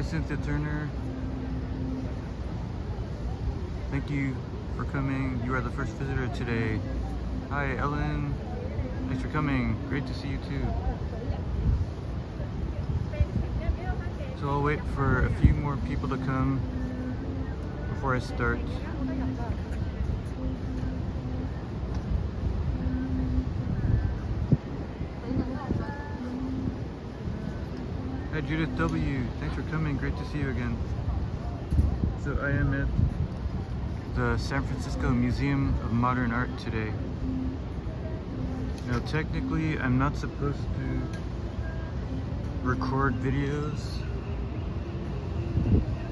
Hi, Cynthia Turner. Thank you for coming. You are the first visitor today. Hi, Ellen. Thanks for coming. Great to see you too. So I'll wait for a few more people to come before I start. Judith W. Thanks for coming. Great to see you again. So I am at the San Francisco Museum of Modern Art today. Now technically I'm not supposed to record videos,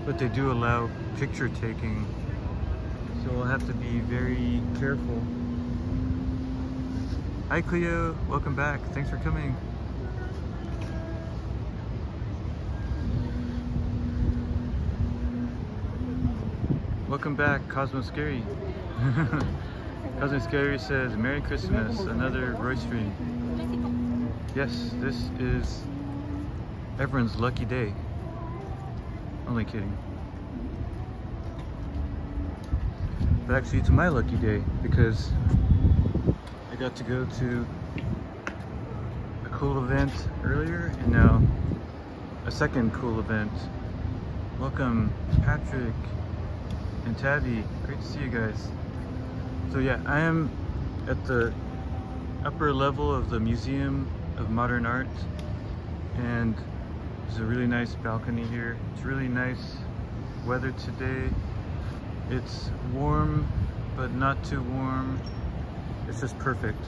but they do allow picture taking. So I'll have to be very careful. Hi Cleo, welcome back. Thanks for coming. Welcome back, Cosmo Scary. Cosmo Scary says, Merry Christmas, another Roy stream. Yes, this is everyone's lucky day. Only kidding. But actually it's my lucky day because I got to go to a cool event earlier and now a second cool event. Welcome Patrick and Tabby. Great to see you guys. So yeah, I am at the upper level of the Museum of Modern Art and there's a really nice balcony here. It's really nice weather today. It's warm, but not too warm. It's just perfect.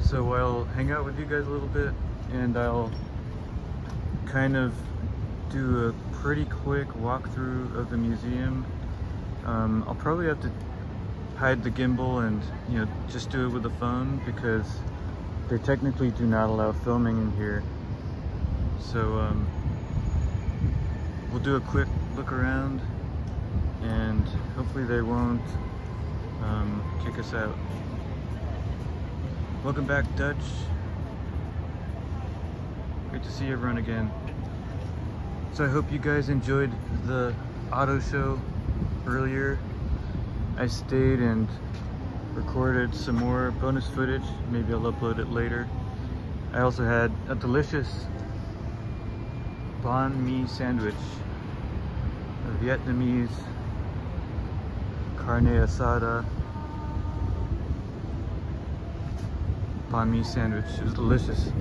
So I'll hang out with you guys a little bit and I'll kind of do a pretty quick walkthrough of the museum. Um, I'll probably have to hide the gimbal and you know just do it with the phone because they technically do not allow filming in here. So um, we'll do a quick look around and hopefully they won't um, kick us out. Welcome back Dutch. Great to see everyone again. So I hope you guys enjoyed the auto show earlier. I stayed and recorded some more bonus footage. Maybe I'll upload it later. I also had a delicious banh mi sandwich, a Vietnamese carne asada banh mi sandwich. It was delicious.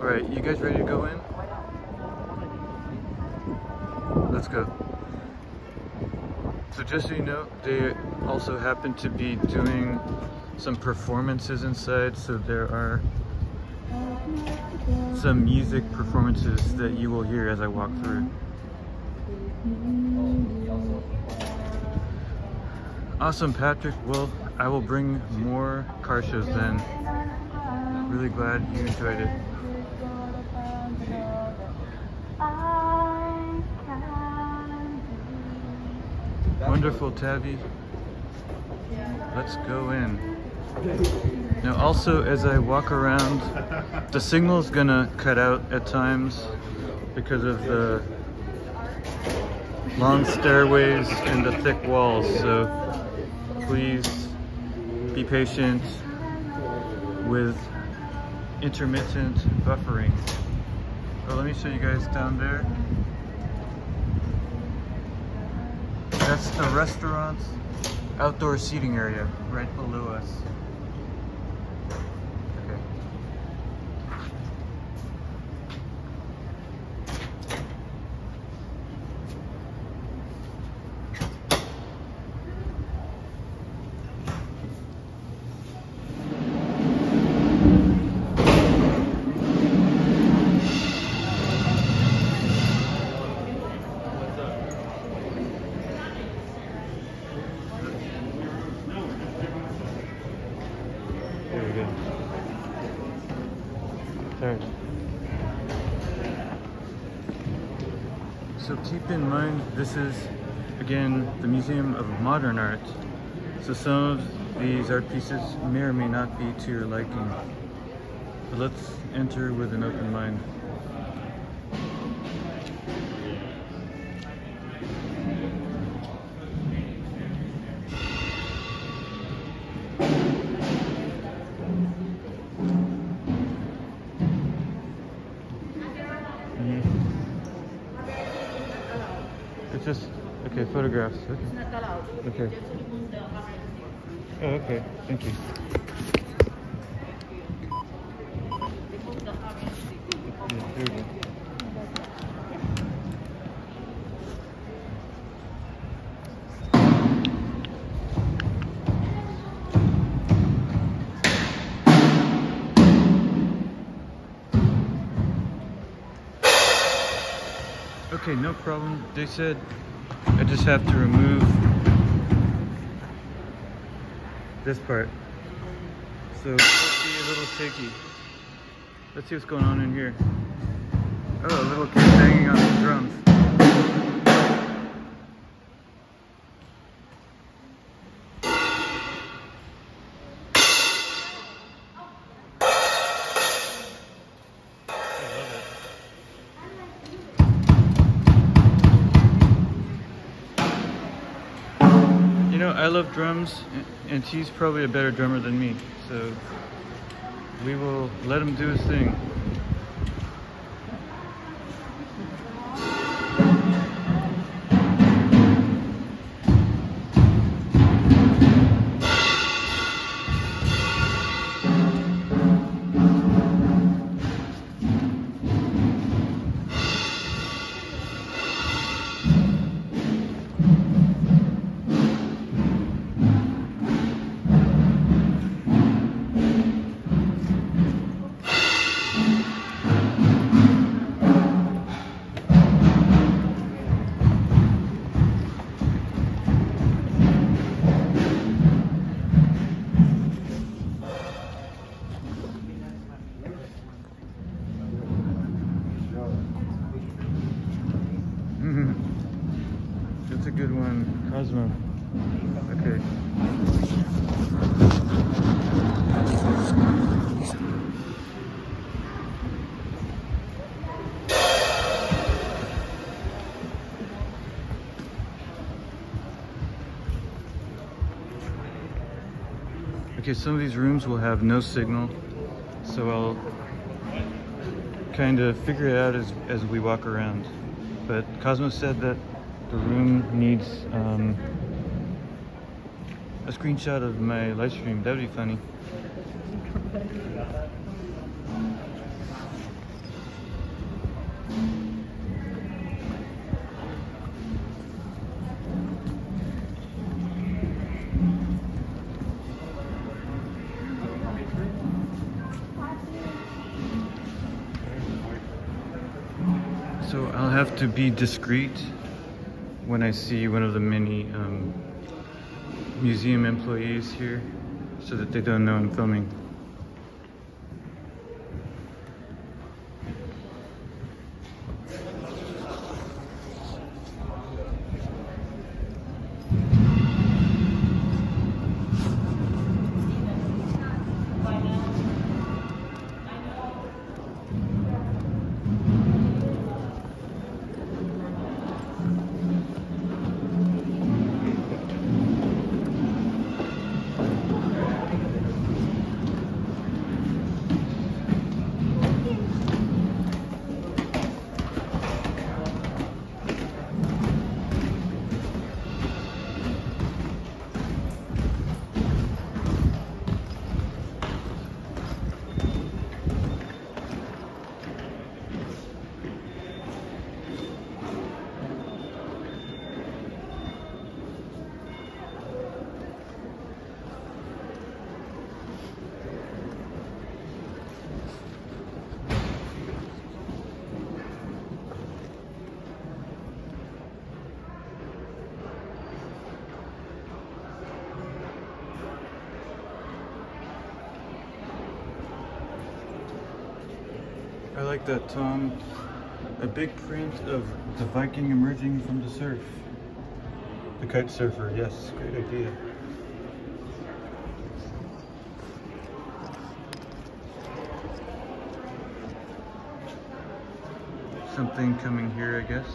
Alright, you guys ready to go in? Let's go. So just so you know, they also happen to be doing some performances inside, so there are some music performances that you will hear as I walk through. Awesome, Patrick. Well, I will bring more car shows then. Really glad you enjoyed it. Wonderful, Tabby. Let's go in. Now also, as I walk around, the signal's gonna cut out at times because of the long stairways and the thick walls, so please be patient with intermittent buffering. Oh, let me show you guys down there. That's uh, the restaurant's outdoor seating area right below us. Okay. There we go. There. So keep in mind, this is, again, the Museum of Modern Art. So some of these art pieces may or may not be to your liking. But let's enter with an open mind. Okay. Not allowed. Okay. Oh, okay. Thank you. Okay, no problem. They said just have to remove this part. So it'll be a little shaky. Let's see what's going on in here. Oh, a little kid hanging on love drums, and he's probably a better drummer than me. So we will let him do his thing. Okay, some of these rooms will have no signal, so I'll kind of figure it out as, as we walk around. But Cosmo said that the room needs um, a screenshot of my live stream. That would be funny. Be discreet when I see one of the many um, museum employees here so that they don't know I'm filming. like that, Tom. A big print of the Viking emerging from the surf. The kite surfer, yes, great idea. Something coming here, I guess.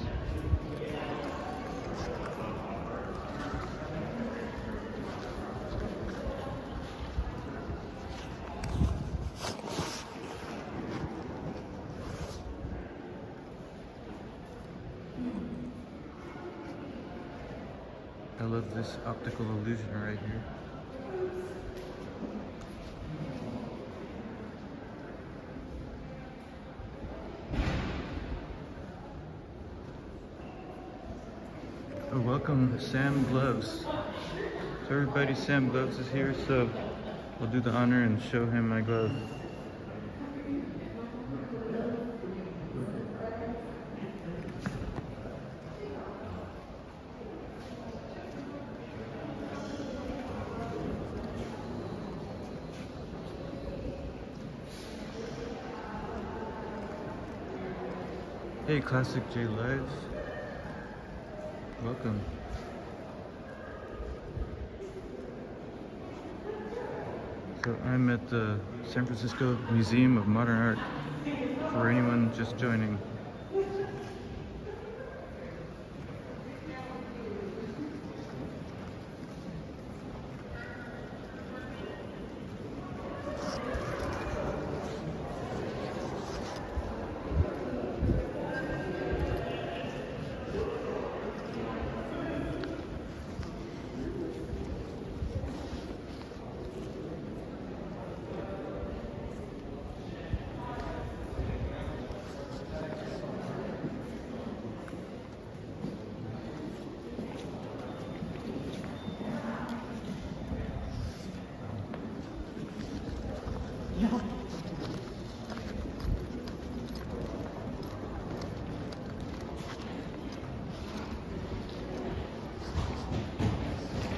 Sam Gloves is here, so I'll do the honor and show him my glove. Hey, Classic J Lives. Welcome. So I'm at the San Francisco Museum of Modern Art for anyone just joining.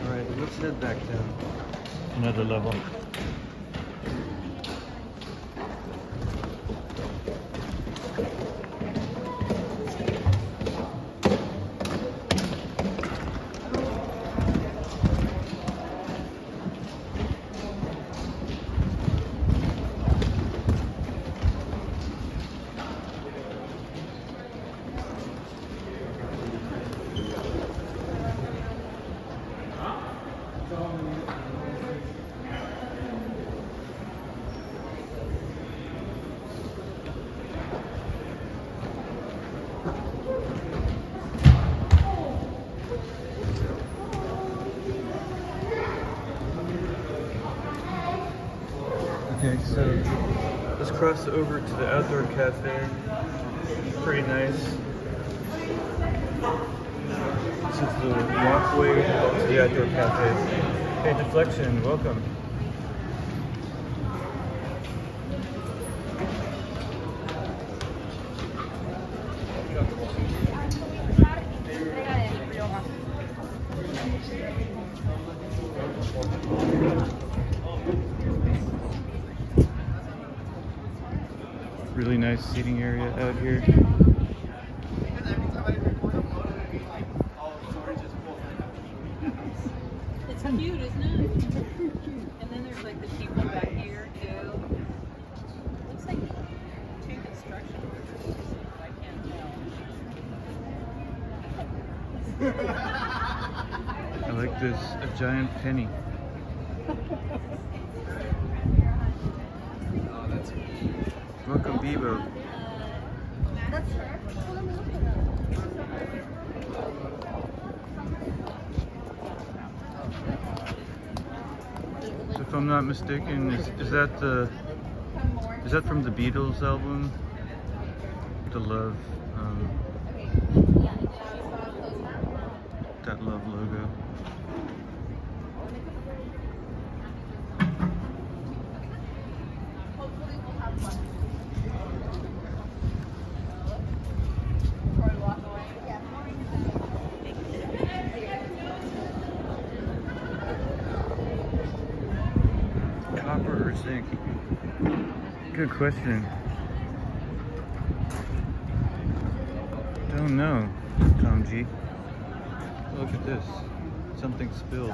Alright, let's head back down. Another level. Okay, so let's cross over to the outdoor cafe. Pretty nice. This is the walkway to the outdoor cafe. Hey, Deflection, welcome. Penny. Oh, Welcome, Bebo. So if I'm not mistaken, is, is that the is that from the Beatles album? The Love, um, that Love logo. Copper or zinc? Good question. Don't know, Tom G. Look at this. Something spilled.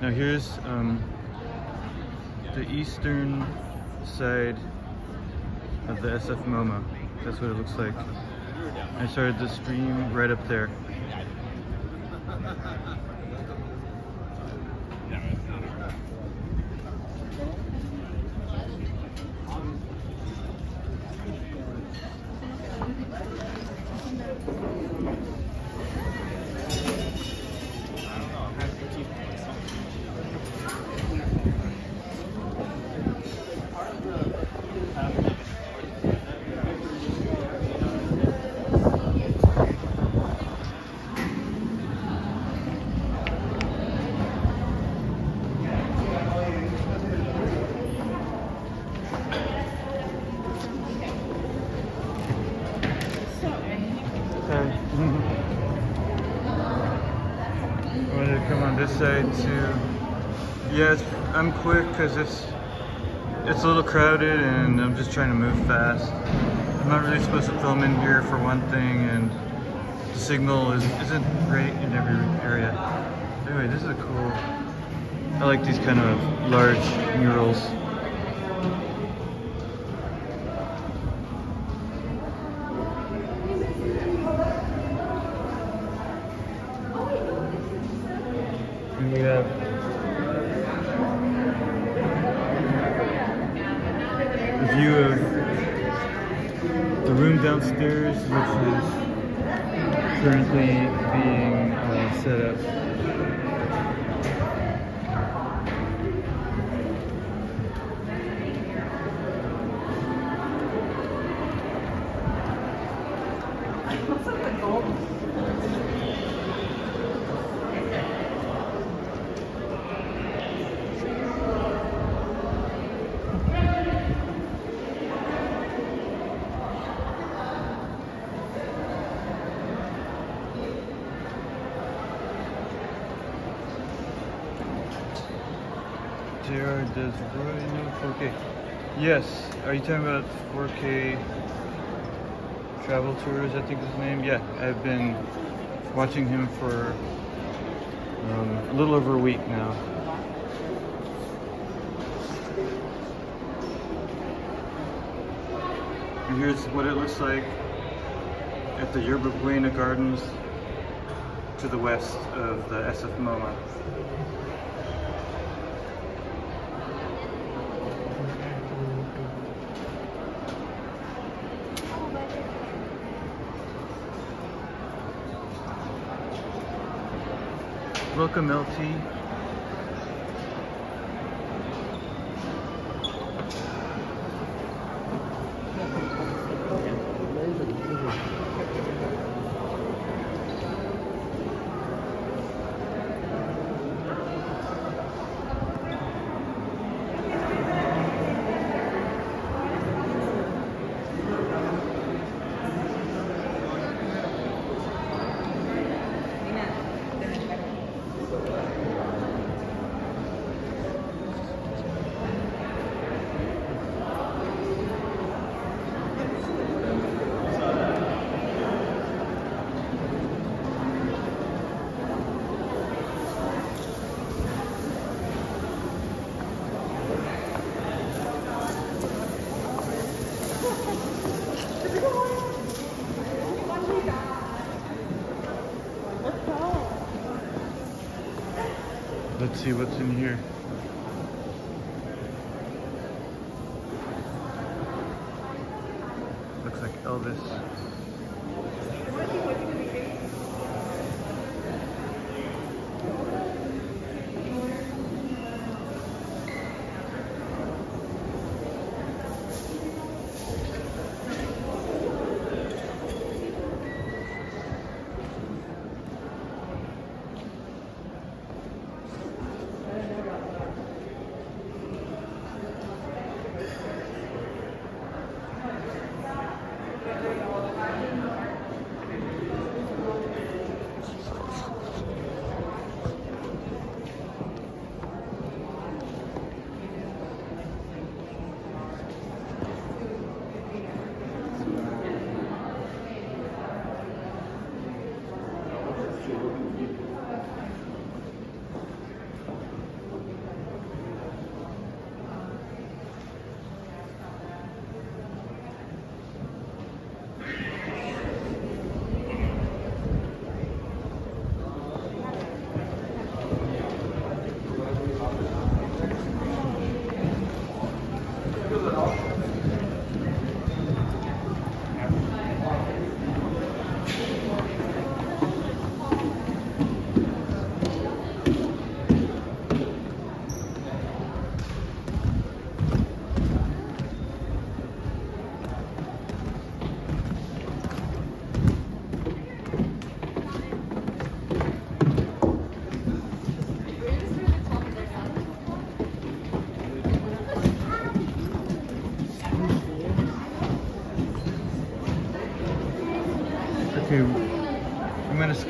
Now here's um, the eastern side of the SF MoMA. That's what it looks like. I started the stream right up there. Okay. I wanted to come on this side too. Yeah, it's, I'm quick because it's it's a little crowded and I'm just trying to move fast. I'm not really supposed to film in here for one thing and the signal is, isn't great in every area. Anyway, this is a cool, I like these kind of large murals. And we have a view of the room downstairs, which is currently being uh, set up. JR does Roy know 4K? Yes. Are you talking about 4K travel tours? I think is his name. Yeah, I've been watching him for um, a little over a week now. And here's what it looks like at the Yerba Buena Gardens to the west of the SF MoMA. Welcome, LT. Let's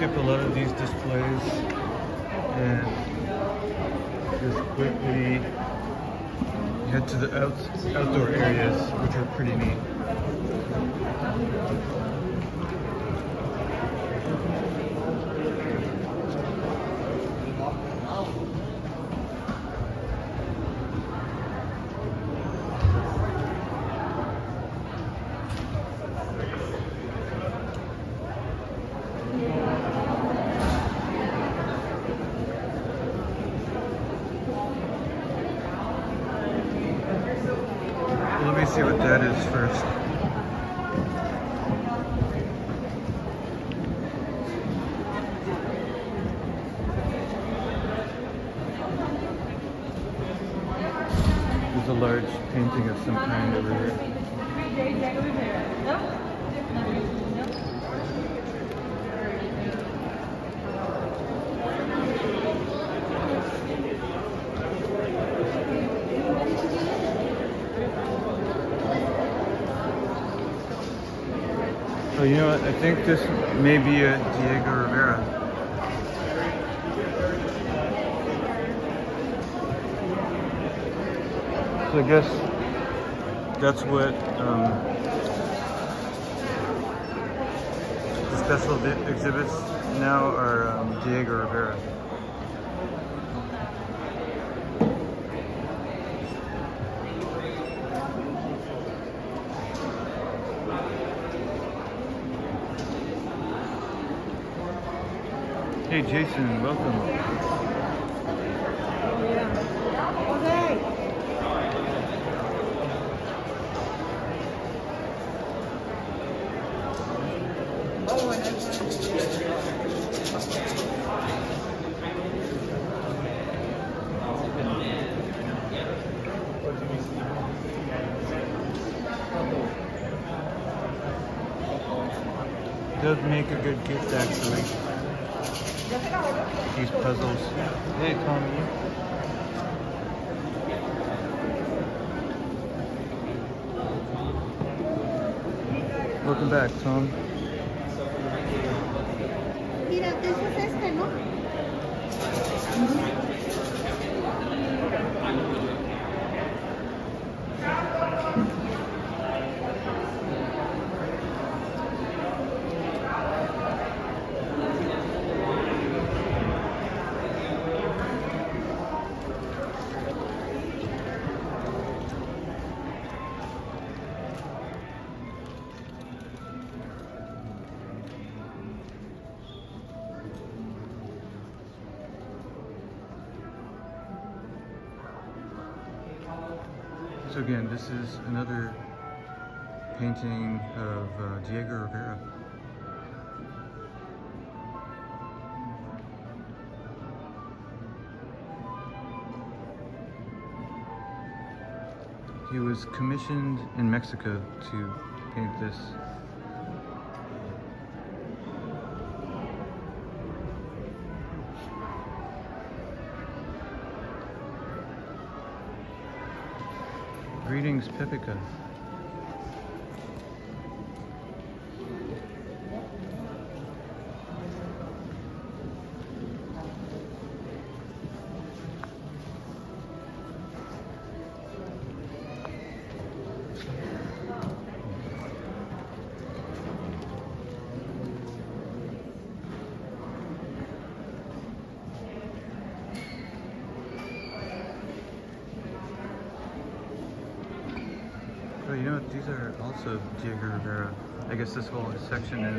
skip a lot of these displays and just quickly head to the out, outdoor areas, which are pretty neat. Let me see what that is first. There's a large painting of some kind over here. Oh, you know what? I think this may be a Diego Rivera. So I guess that's what um, the special exhibits now are um, Diego Rivera. Jason, welcome. Does make a good gift actually. These puzzles. Hey Tommy. Welcome back, Tom. This is another painting of uh, Diego Rivera. He was commissioned in Mexico to paint this. Greetings, Pepica. Section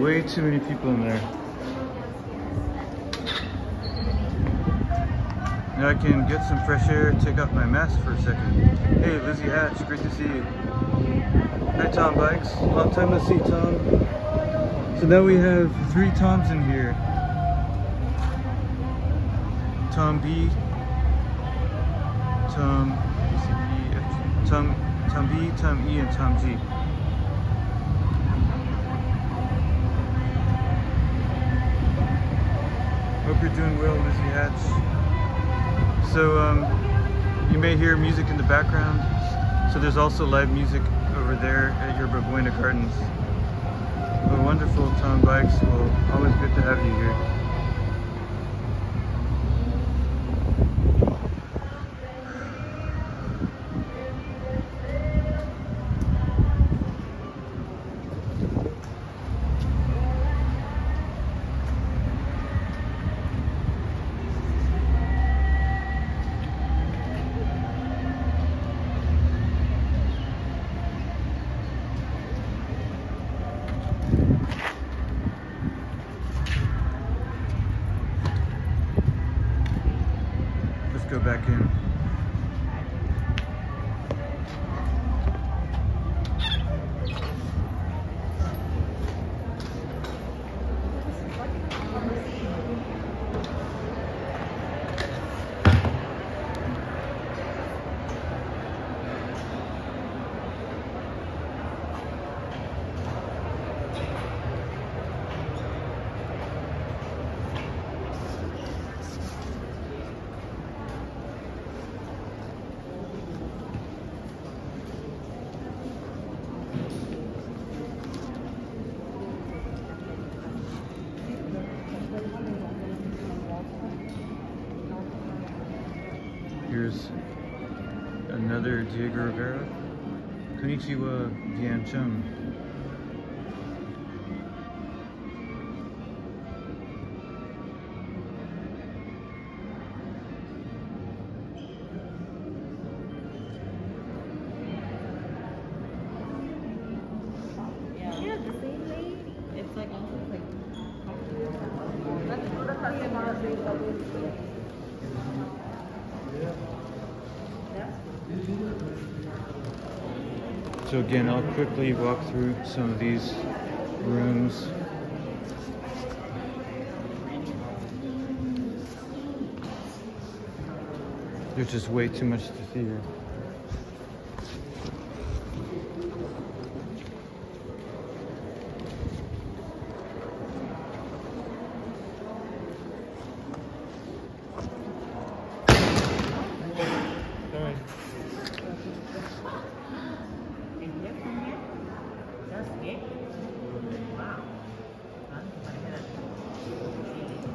way too many people in there. Now I can get some fresh air, take off my mask for a second. Hey, Lizzie Hatch, great to see you. Hi, Tom Bikes. Long time no see, Tom. So now we have three Toms in here. Tom B, Tom, Tom, Tom B, Tom E, and Tom G. Hope you're doing well, Lizzie Hatch. So, um, you may hear music in the background. So there's also live music over there at Yerba Buena Gardens. Well, wonderful, Tom Bikes. Well, always good to have you here. So again, I'll quickly walk through some of these rooms. There's just way too much to see here. Sorry.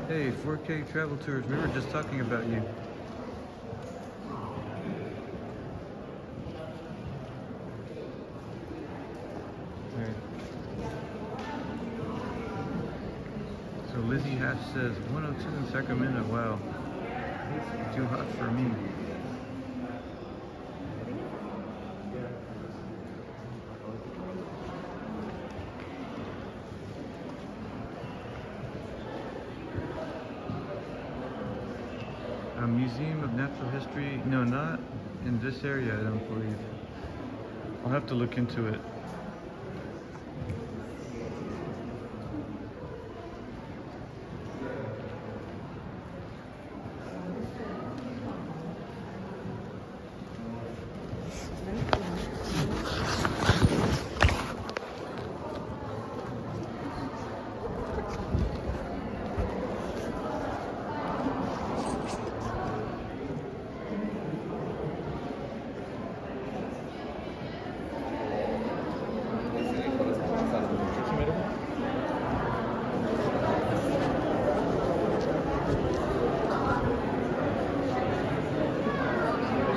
Hey, 4K Travel Tours, we were just talking about you. So Lizzie Hatch says 102 in Sacramento. Wow. Too hot for me. A museum of natural history? No, not in this area, I don't believe. I'll have to look into it.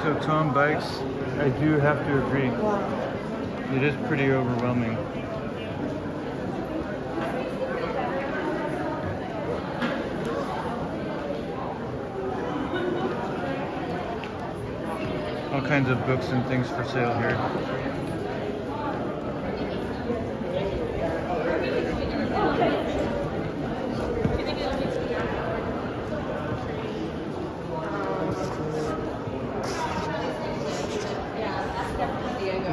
So Tom Bikes, I do have to agree. It is pretty overwhelming. All kinds of books and things for sale here.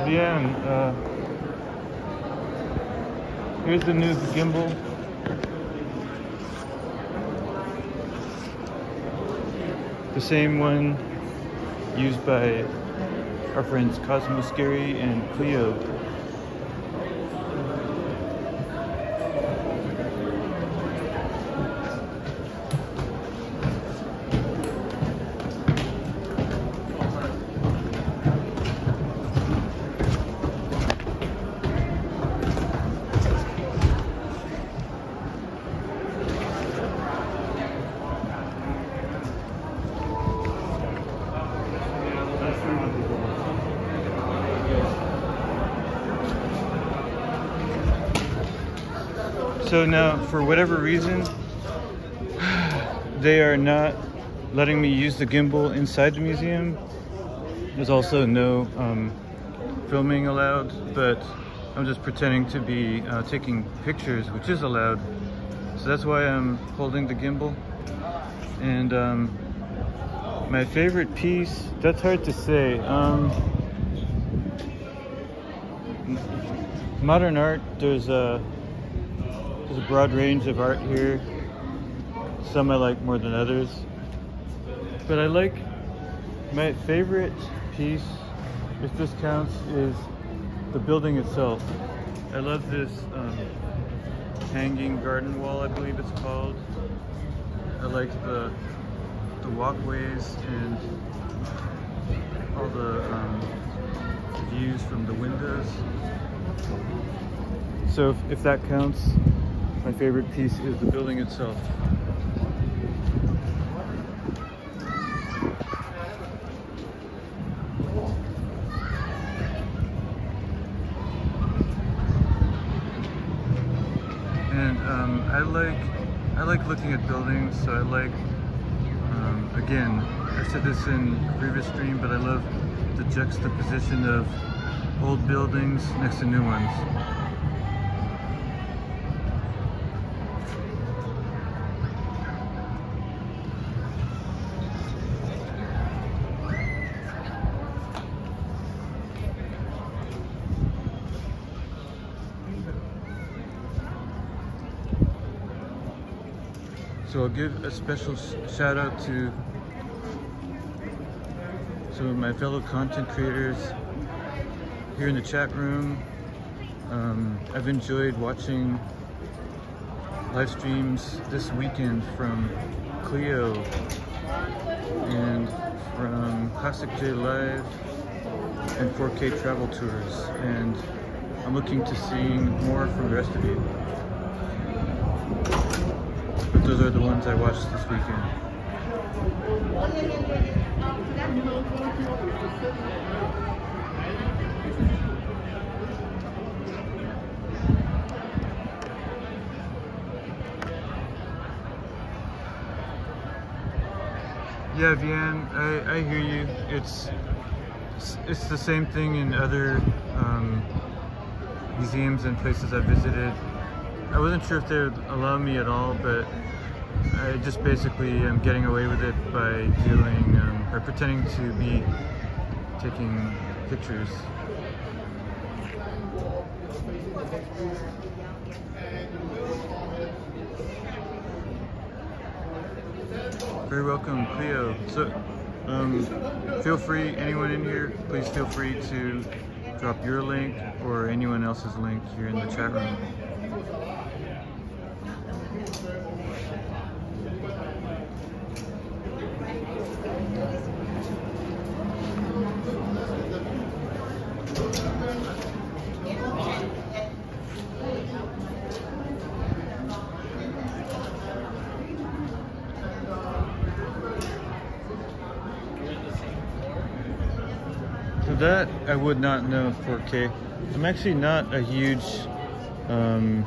Bien, uh, here's the new gimbal. The same one used by our friends Cosmo Scary and Cleo. So now, for whatever reason, they are not letting me use the gimbal inside the museum. There's also no um, filming allowed, but I'm just pretending to be uh, taking pictures, which is allowed. So that's why I'm holding the gimbal. And um, my favorite piece, that's hard to say. Um, modern art, there's a there's a broad range of art here. Some I like more than others. But I like my favorite piece, if this counts, is the building itself. I love this um, hanging garden wall, I believe it's called. I like the the walkways and all the um, views from the windows. So if, if that counts, my favorite piece is the building itself. And um, I like I like looking at buildings, so I like um, again I said this in previous stream, but I love the juxtaposition of old buildings next to new ones. So I'll give a special shout out to some of my fellow content creators here in the chat room. Um, I've enjoyed watching live streams this weekend from Cleo and from Classic J Live and 4K Travel Tours. And I'm looking to seeing more from the rest of you. Those are the ones I watched this weekend. Yeah, Vian, I, I hear you. It's it's the same thing in other um, museums and places I visited. I wasn't sure if they would allow me at all, but I just basically am getting away with it by doing, um, pretending to be taking pictures. Very welcome, Cleo. So, um, feel free, anyone in here, please feel free to drop your link or anyone else's link here in the chat room. That I would not know 4K. I'm actually not a huge um,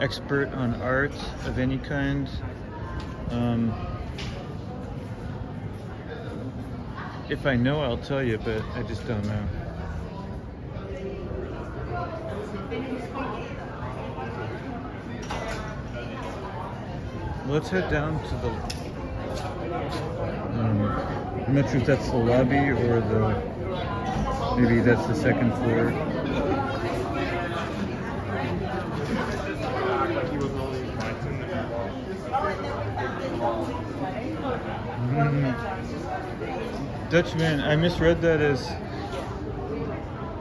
expert on art of any kind. Um, if I know, I'll tell you, but I just don't know. Let's head down to the. Um, I'm not sure if that's the lobby or the Maybe that's the second floor. Mm-hmm. Mm. Dutchman, I misread that as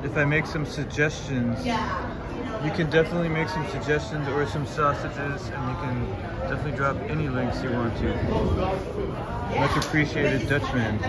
if I make some suggestions. You can definitely make some suggestions or some sausages, and you can definitely drop any links you want to. Much appreciated, Dutchman.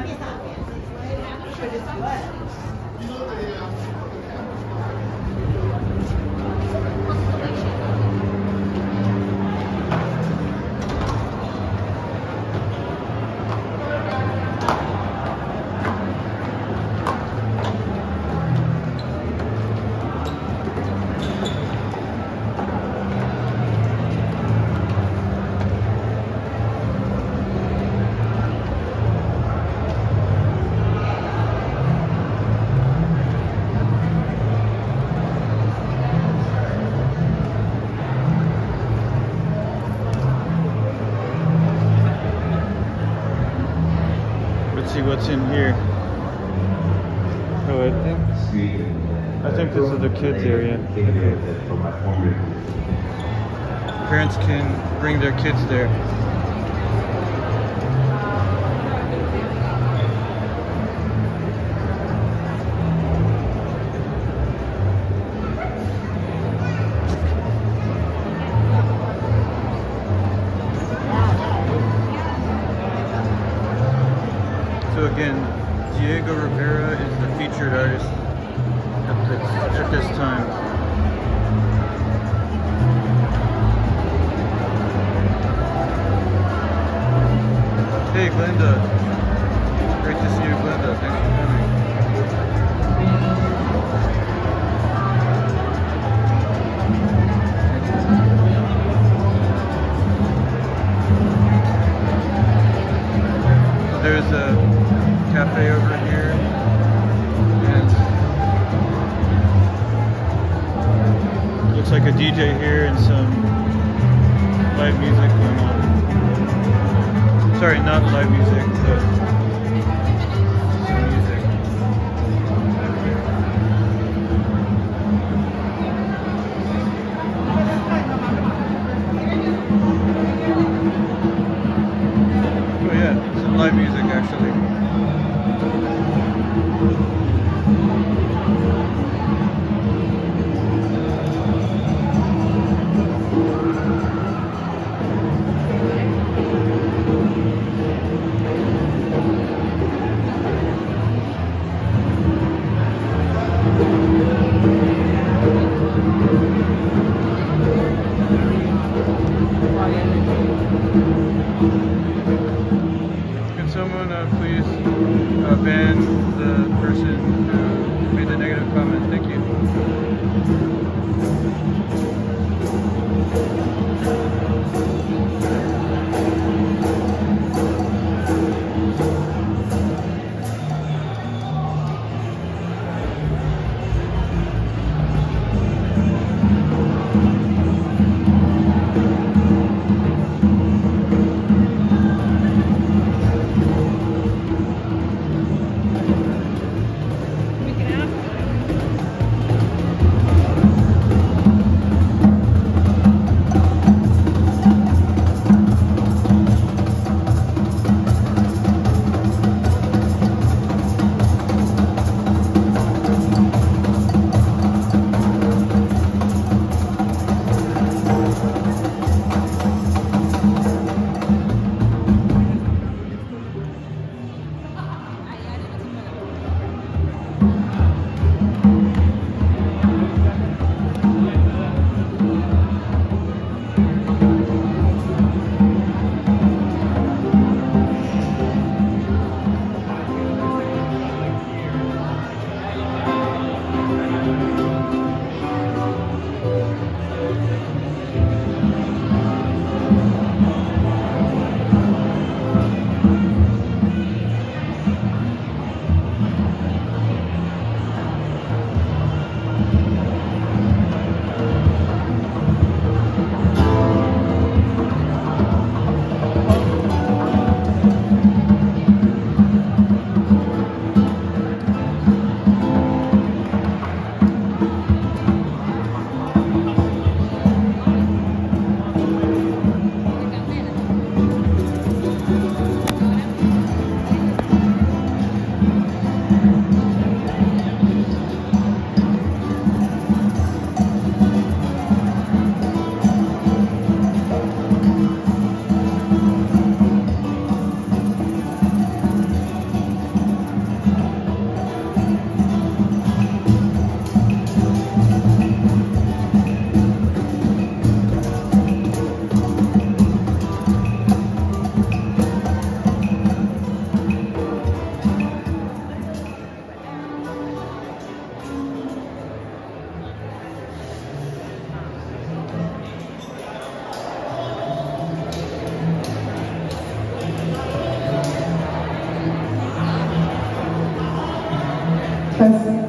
Gracias.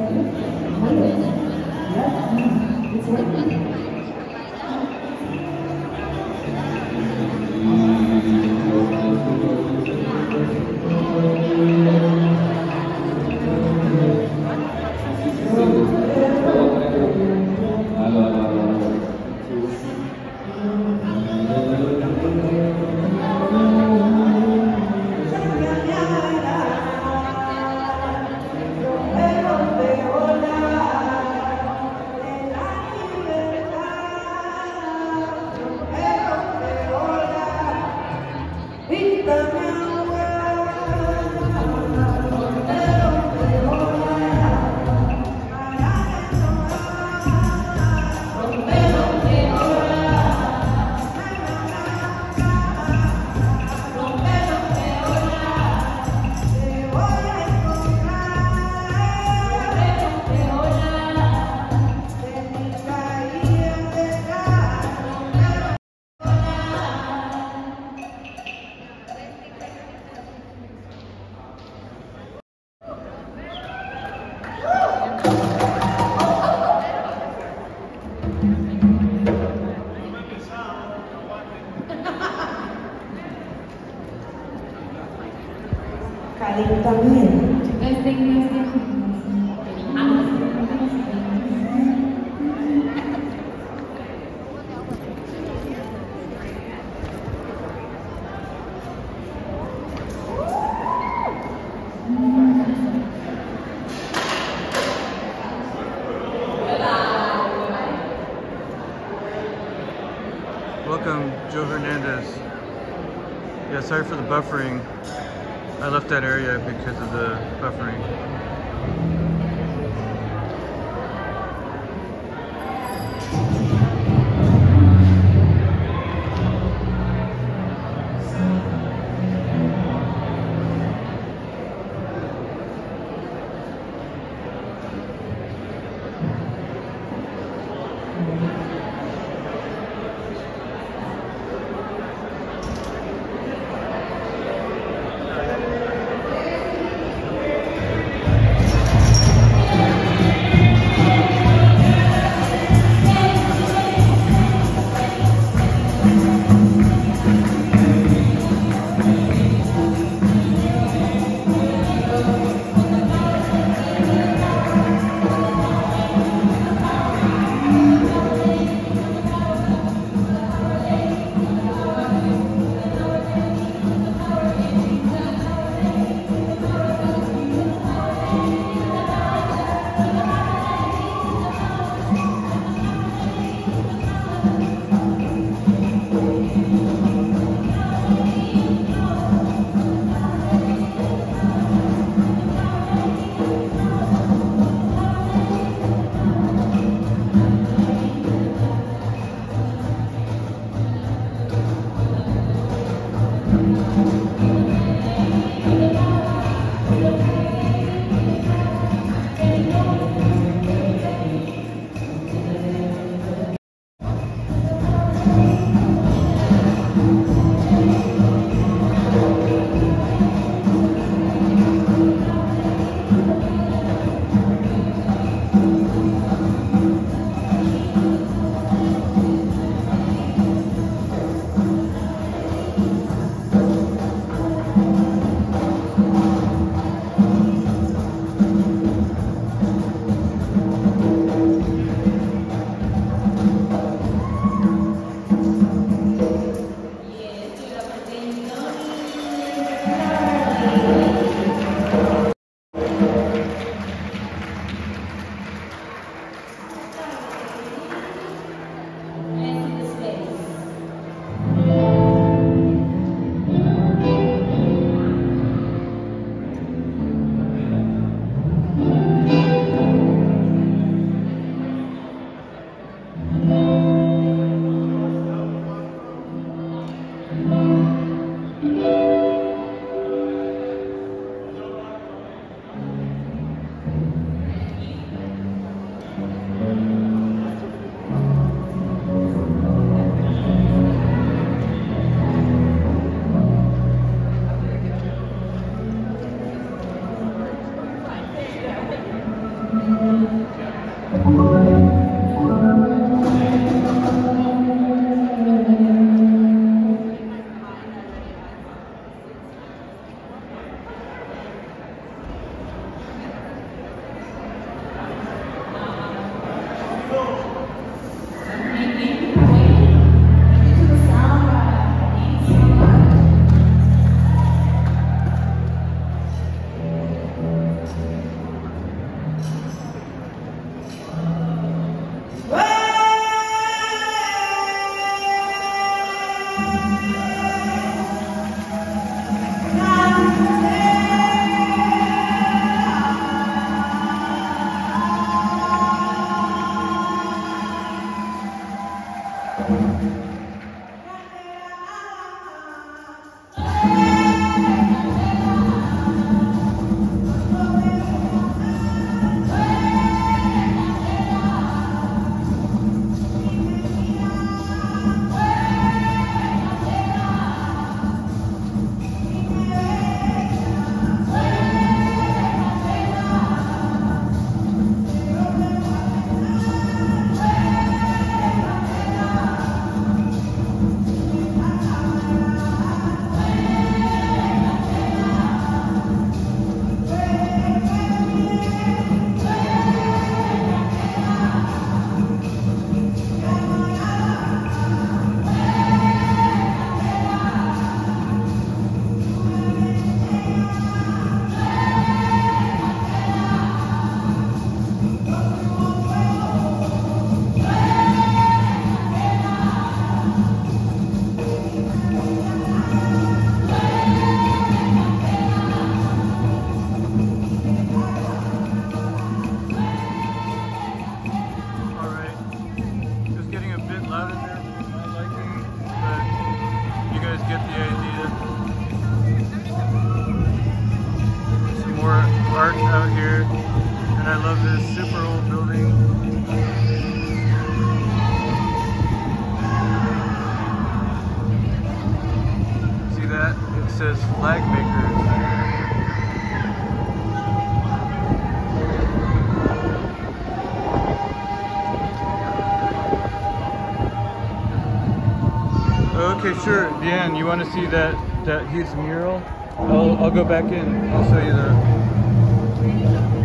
Dan, you want to see that that huge mural? I'll I'll go back in. I'll show you the.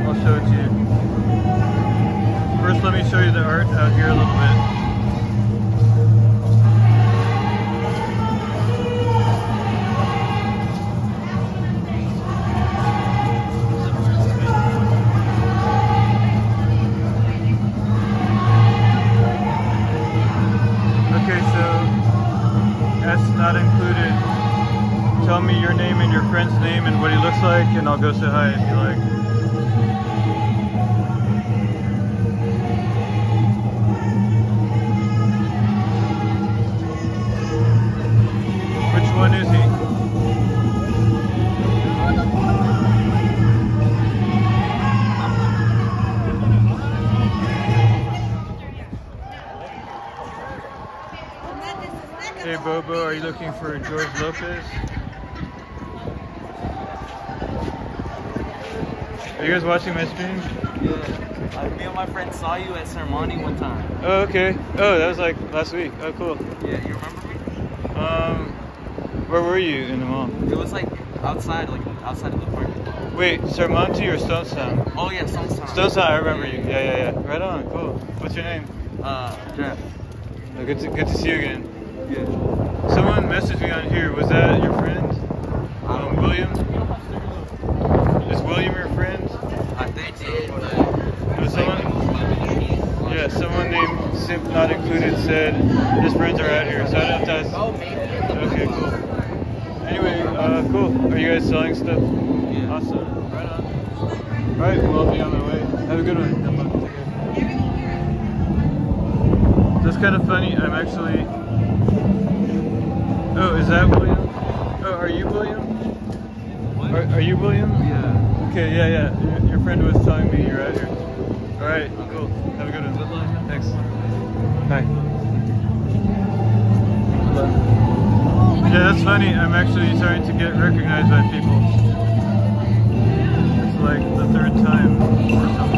I'll show it to you. First, let me show you the art out here a little bit. I'll go say hi if you like. Which one is he? Hey Bobo, are you looking for George Lopez? Guys watching my stream? Yeah. Uh, me and my friend saw you at Serramonte one time. Oh, okay. Oh, that was like last week. Oh, cool. Yeah, you remember me? Um, where were you in the mall? It was like outside, like outside of the parking lot. Wait, Serramonte or Stonestown? Oh yeah, Stonestown. Stonestown, I remember you. Yeah, yeah, yeah. Right on. Cool. What's your name? Uh, Jeff. Oh, good to good to see you again. Yeah. Someone messaged me on here. Was that your friend? Um, William? That's kind of funny. I'm actually. Oh, is that William? Oh, are you William? Are, are you William? Yeah. Okay, yeah, yeah. Your, your friend was telling me you're out here. All right, oh, cool. Have a good one. Good luck. Thanks. Bye. Yeah, that's funny. I'm actually starting to get recognized by people. It's like the third time or something.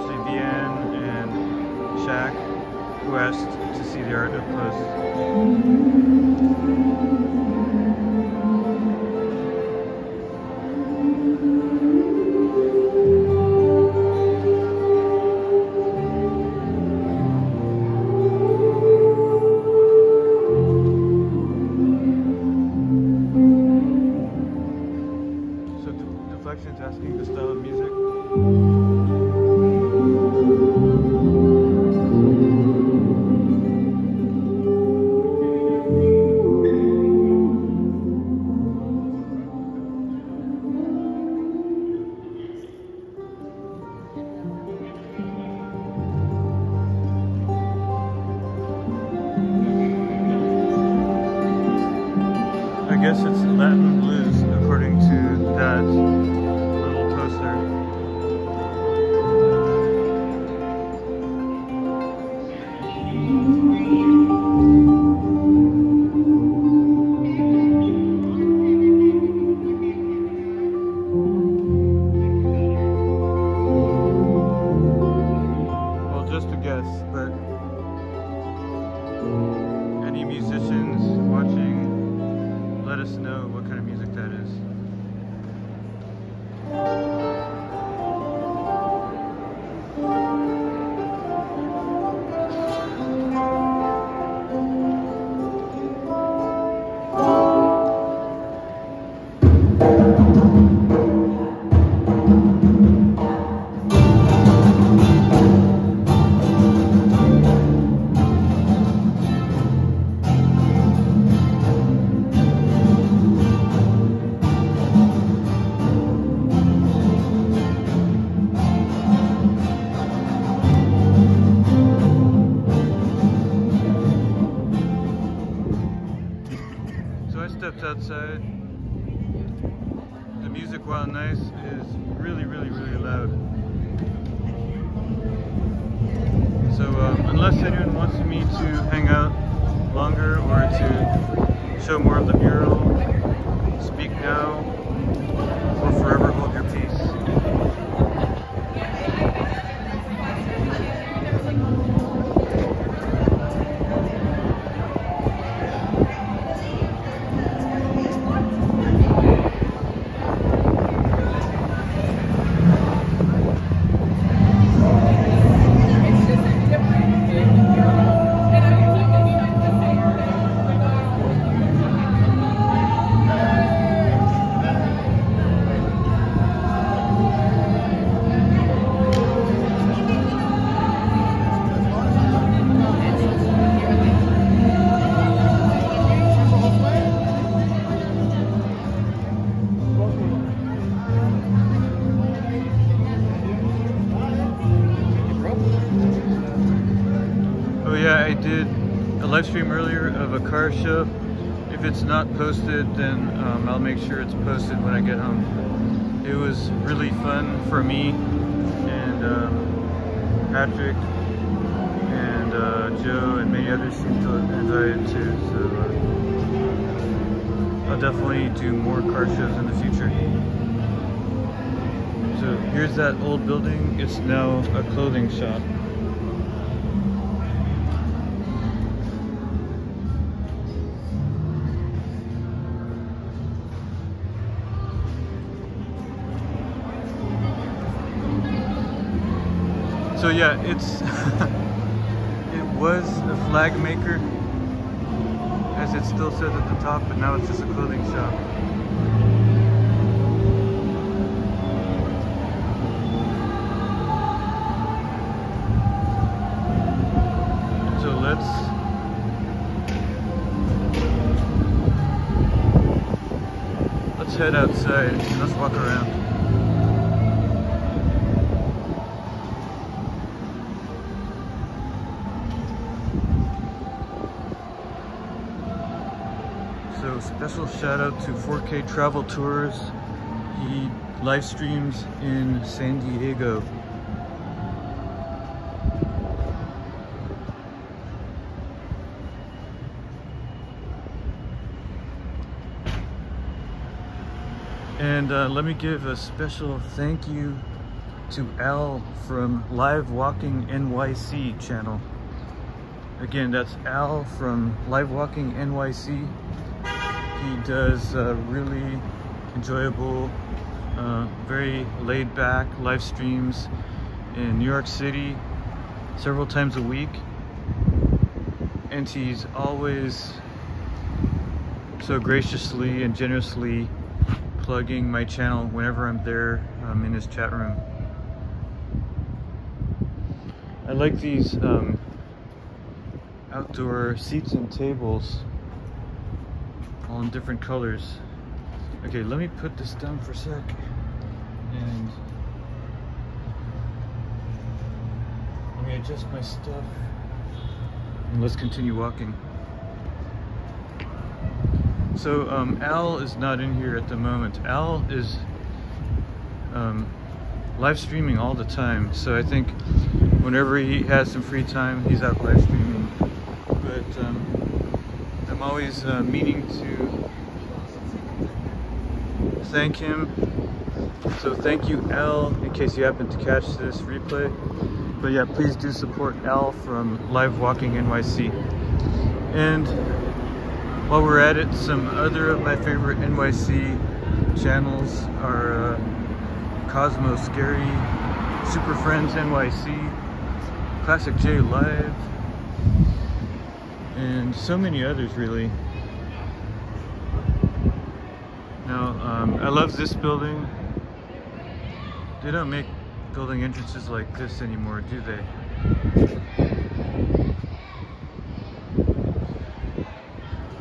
Especially Vian and Shaq, who asked to see the art up close. Car show. If it's not posted, then um, I'll make sure it's posted when I get home. It was really fun for me and um, Patrick and uh, Joe and many others seem to enjoy it too. So uh, I'll definitely do more car shows in the future. So here's that old building. It's now a clothing shop. So yeah, it's it was a flag maker, as it still says at the top, but now it's just a clothing shop. So let's let's head outside let's walk around. So special shout out to 4K Travel Tours. He live streams in San Diego. And uh, let me give a special thank you to Al from Live Walking NYC channel. Again, that's Al from Live Walking NYC. He does really enjoyable, uh, very laid back live streams in New York City several times a week. And he's always so graciously and generously plugging my channel whenever I'm there um, in his chat room. I like these um, outdoor seats and tables all in different colors. Okay, let me put this down for a sec. And let me adjust my stuff. And let's continue walking. So um, Al is not in here at the moment. Al is um, live streaming all the time. So I think whenever he has some free time, he's out live streaming. But um, I'm always uh, meaning to thank him. So thank you, Al, in case you happen to catch this replay. But yeah, please do support Al from Live Walking NYC. And while we're at it, some other of my favorite NYC channels are uh, Cosmo Scary, Super Friends NYC, Classic J Live, and so many others really. Now, um, I love this building. They don't make building entrances like this anymore, do they?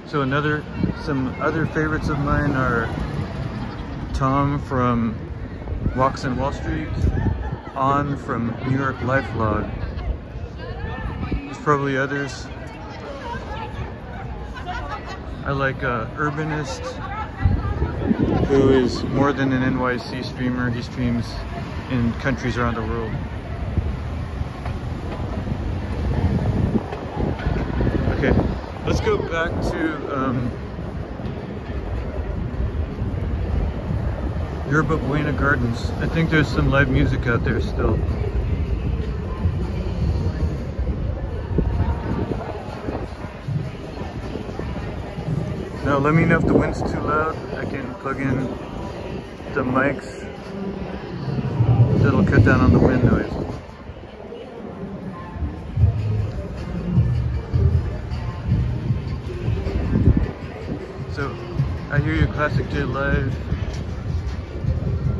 So another, some other favorites of mine are Tom from Walks in Wall Street, On from New York Life Vlog. There's probably others. I like uh, Urbanist, who is more than an NYC streamer. He streams in countries around the world. Okay, let's go back to um, Yerba Buena Gardens. I think there's some live music out there still. Now let me know if the wind's too loud. I can plug in the mics. That'll cut down on the wind noise. So I hear your Classic J Live.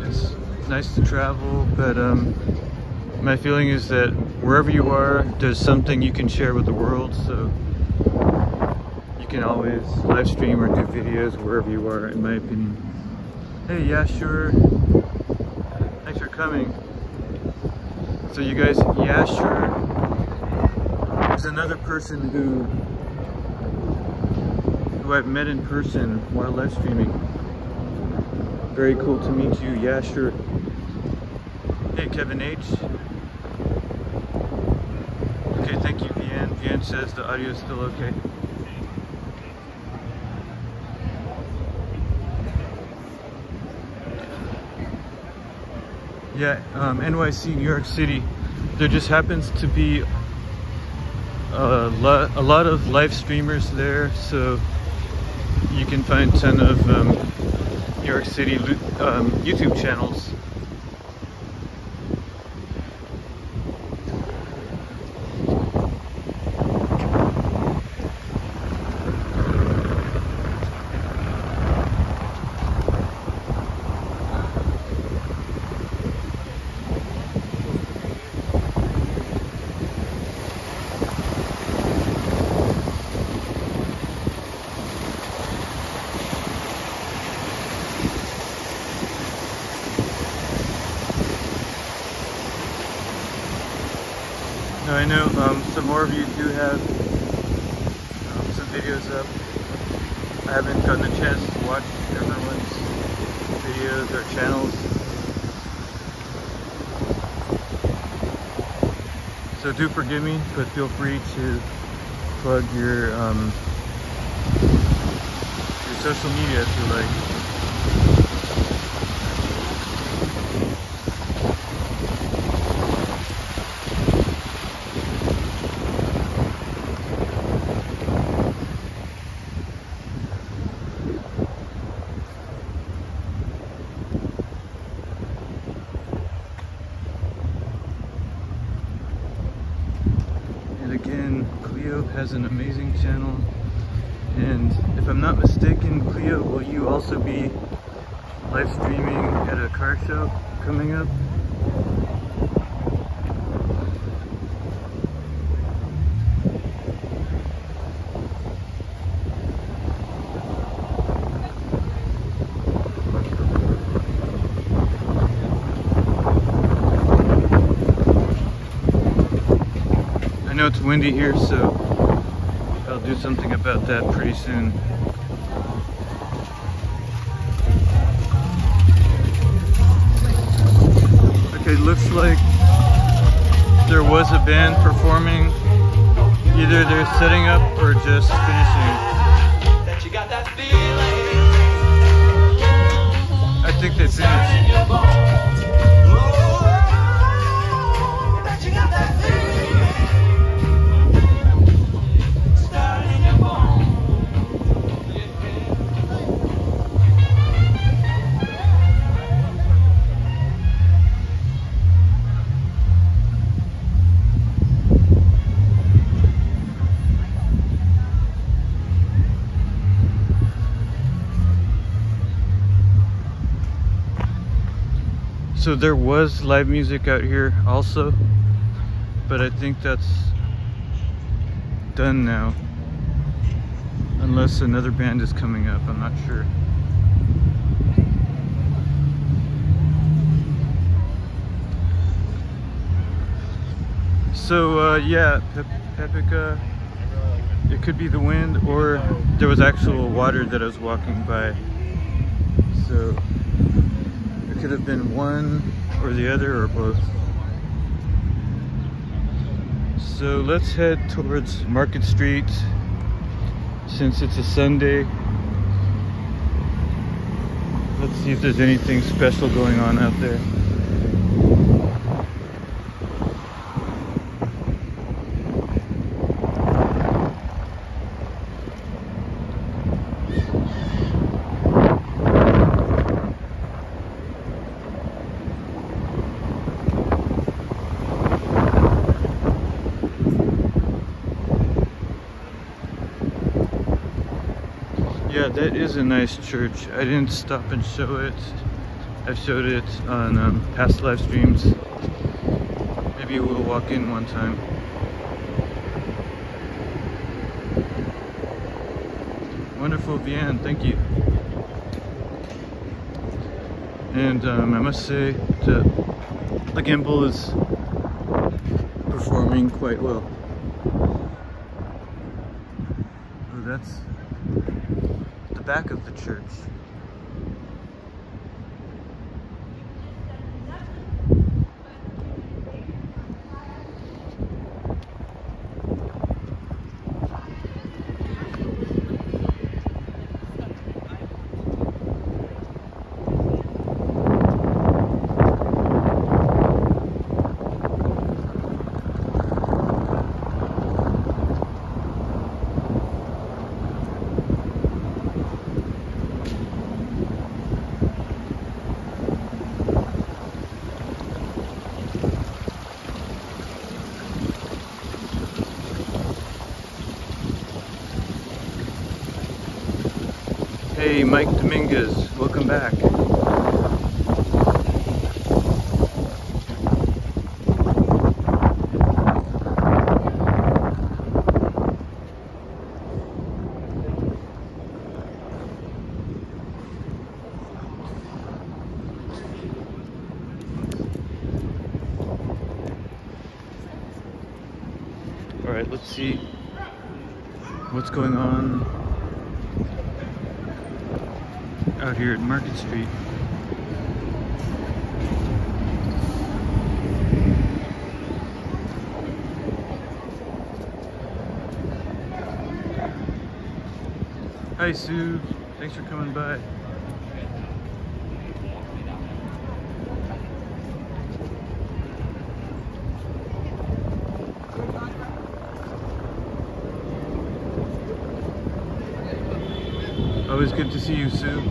It's nice to travel, but um, my feeling is that wherever you are, there's something you can share with the world. So can always live stream or do videos wherever you are, in my opinion. Hey, yeah, sure. Thanks for coming. So you guys, yeah, sure. There's another person who who I've met in person while live streaming. Very cool to meet you. Yeah, sure. Hey, Kevin H. Okay, thank you, Vian. Vian says the audio is still okay. Yeah, um, NYC, New York City. There just happens to be a lot, a lot of live streamers there, so you can find a ton of um, New York City um, YouTube channels. Me, but feel free to plug your um, your social media if you like. And again, Cleo has an amazing channel. And if I'm not mistaken, Cleo, will you also be live streaming at a car show coming up? I know it's windy here, so do something about that pretty soon. Okay, looks like there was a band performing. Either they're setting up or just finishing. That you got that feeling I think they finished. So there was live music out here also, but I think that's done now. Unless another band is coming up, I'm not sure. So uh, yeah, Pep- Pepica, it could be the wind or there was actual water that I was walking by. So could have been one or the other or both. So let's head towards Market Street since it's a Sunday. Let's see if there's anything special going on out there. Yeah, that is a nice church. I didn't stop and show it. I've showed it on um, past live streams. Maybe we'll walk in one time. Wonderful Vian, thank you. And um, I must say that the gimbal is performing quite well. Oh, that's the back of the church. Hey, Mike Dominguez, welcome back. Hi Sue, thanks for coming by. Always good to see you, Sue.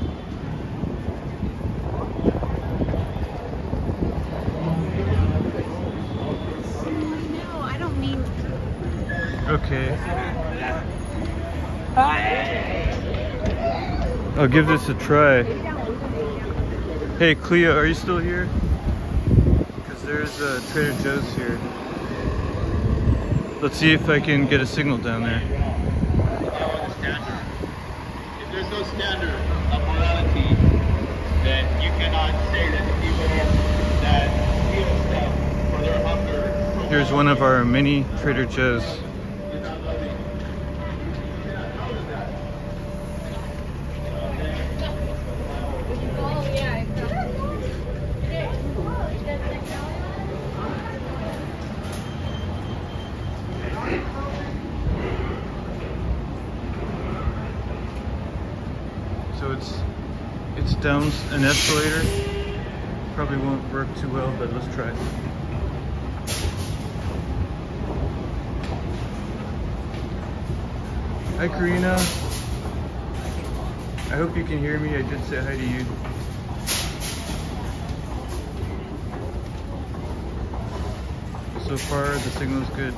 No, I don't mean. Okay. I'll give this a try. Hey, Clea, are you still here? Because there's a Trader Joe's here. Let's see if I can get a signal down there. If there's no standard of morality, then you cannot say that people that steal stuff for their hunger. Here's one of our mini Trader Joe's. So it's it's down an escalator. Probably won't work too well, but let's try. Hi Karina. I hope you can hear me. I did say hi to you. So far the signal is good.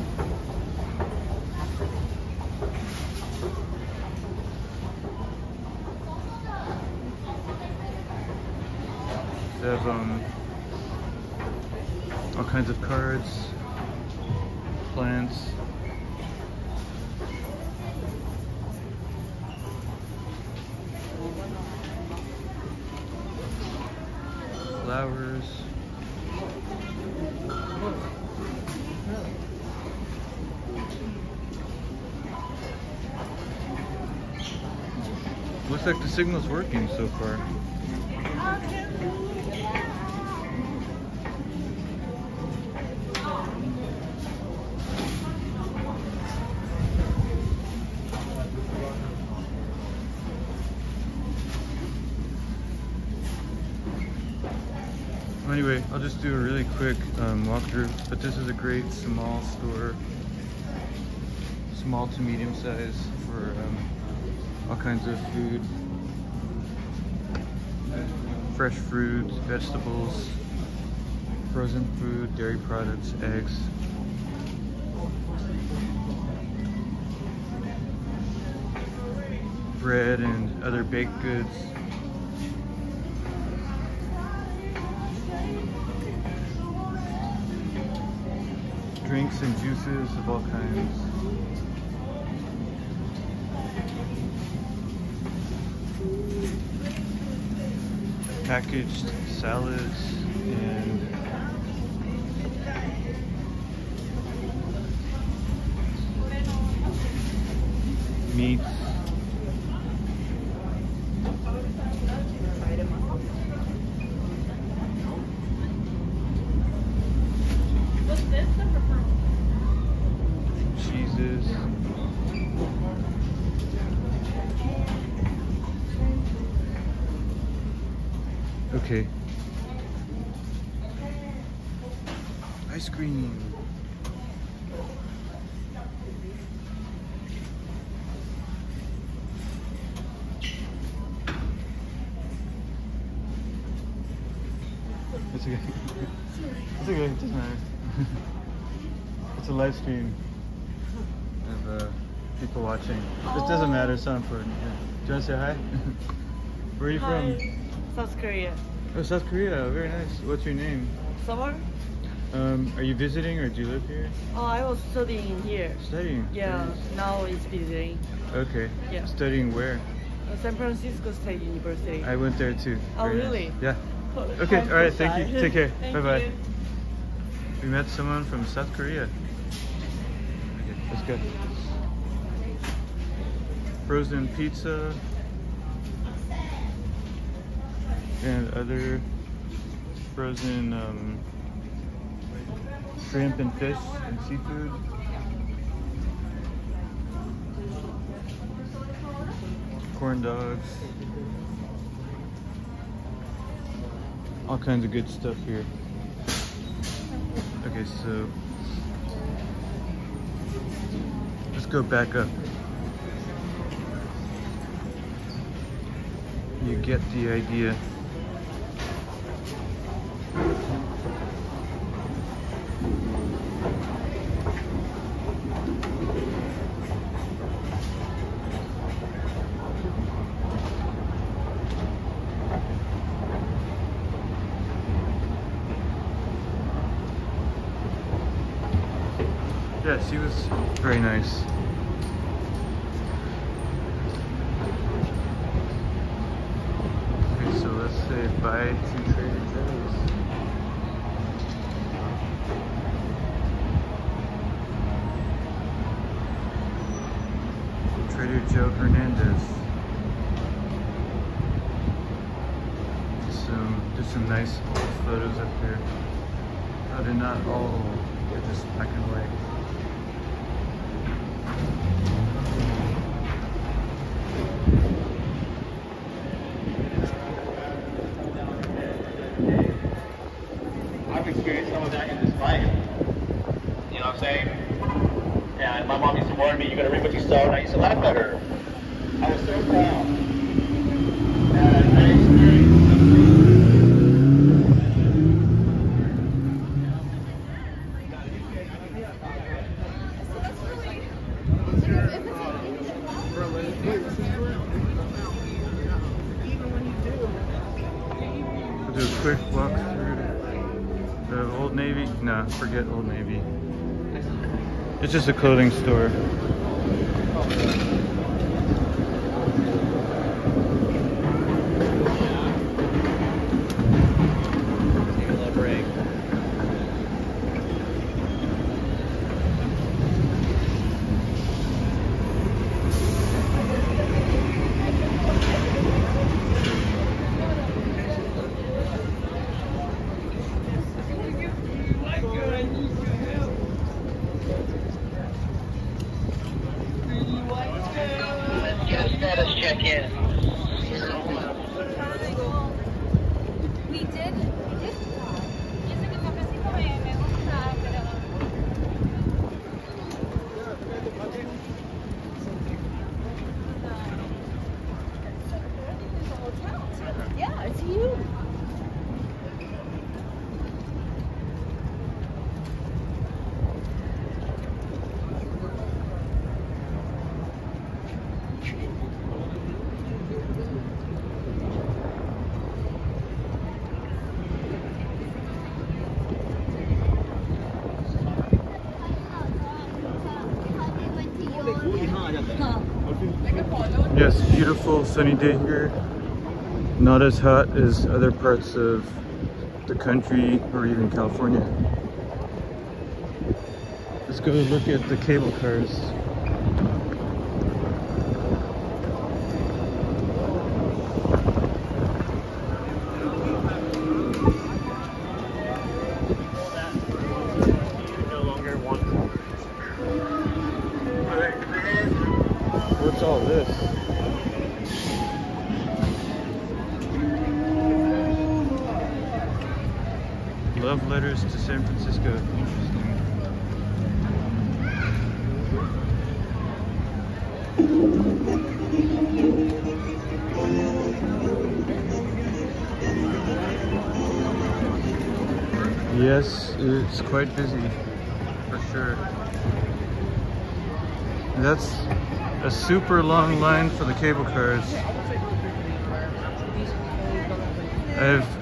They have um, all kinds of cards, plants. Flowers. Looks like the signal's working so far. Anyway, I'll just do a really quick um, walkthrough, but this is a great small store, small to medium size for um, all kinds of food, fresh fruits, vegetables, frozen food, dairy products, eggs. Bread and other baked goods. And juices of all kinds. Packaged salads and meats. What's this number for? cheeses. Okay. Ice cream. It's okay. It's okay, it doesn't matter. it's a live stream of uh, people watching. This doesn't matter, it's not important. Yeah. Do you want to say hi? Where are you from? South Korea. Oh, South Korea. Very nice. What's your name? Summer? Um, are you visiting or do you live here? Oh, I was studying here. Studying. Yeah, nice. now it's visiting. Okay. Yeah. Studying where? Uh, San Francisco State University. I went there too. Oh, Very nice. really? Yeah. Oh, Okay. All right. Thank you. Take care. Bye bye. you. We met someone from South Korea. Okay. Let's go. Frozen pizza and other frozen um, shrimp and fish and seafood. Corn dogs. All kinds of good stuff here. Okay, so let's go back up. You get the idea. Yeah, she was very nice. Okay, so let's say bye to Trader Joe's. Trader Joe Hernandez. Just some, just some nice old photos up here. Oh, they're not all old. Just black and. I've experienced some of that in this. You know what I'm saying? And my mom used to warn me, you're gonna reap what you sow, It's just a clothing store. Status check in. We did, we did. Yo sé que el cafecito me, me gusta, pero. Yeah, it's huge. Yes, beautiful sunny day here. Not as hot as other parts of the country or even California. Let's go look at the cable cars. Love letters to San Francisco. Yes, it's quite busy, for sure. That's a super long line for the cable cars. I've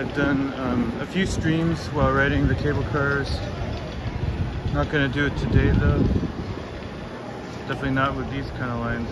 I've done um, a few streams while riding the cable cars. Not gonna do it today though. Definitely not with these kind of lines.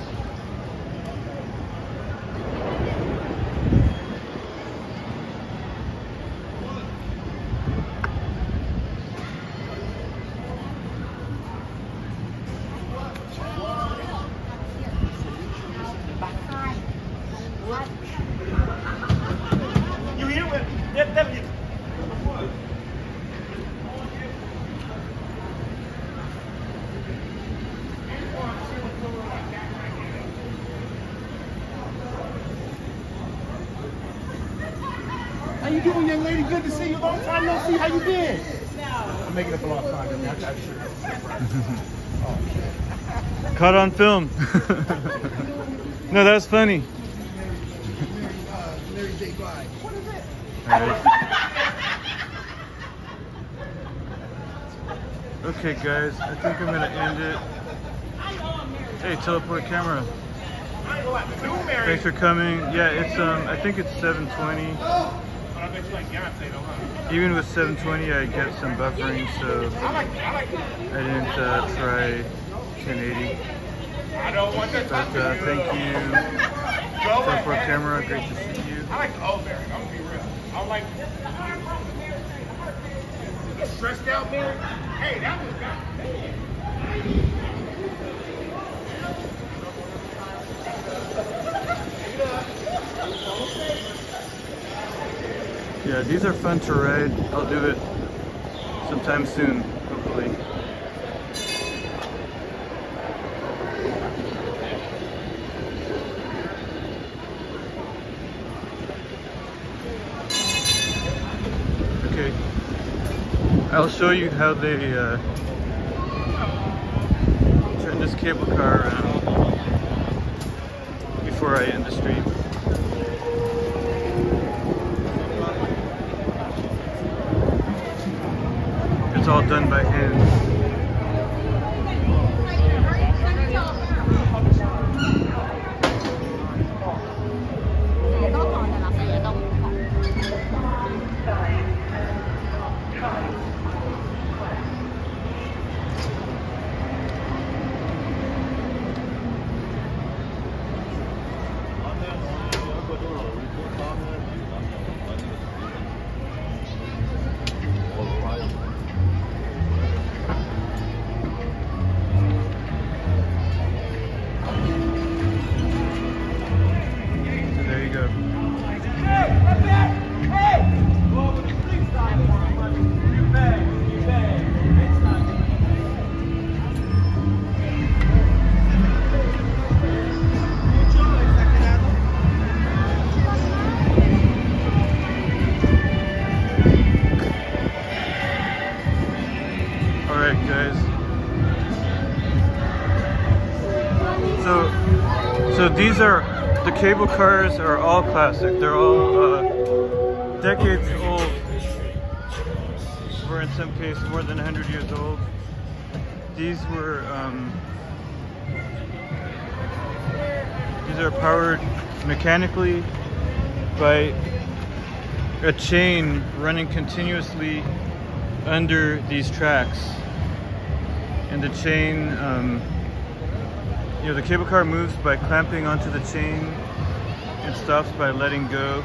How you doing, young lady? Good to see you. Long time no see. How you been? I'm making up a lot of time. I mean, I got you. Caught on film. no, that's funny. Mary J. What is it? Okay, guys, I think I'm gonna end it. Hey, teleport camera. Thanks for coming. Yeah, it's um, I think it's 720. Even with 720, I get some buffering, so I didn't uh, try 1080. But uh, thank you, teleport camera. Great to see you. I like the old Mary. I'm gonna be real. I don't like. You stressed out, Mary? Hey, that was God. Yeah, these are fun to ride. I'll do it sometime soon, hopefully. Okay, I'll show you how they uh, turn this cable car around before I end the stream. It's all done by hand. These are the cable cars are all classic. They're all uh, decades old, or in some cases more than 100 years old. These were um, these are powered mechanically by a chain running continuously under these tracks. And the chain, um, you know, the cable car moves by clamping onto the chain and stops by letting go.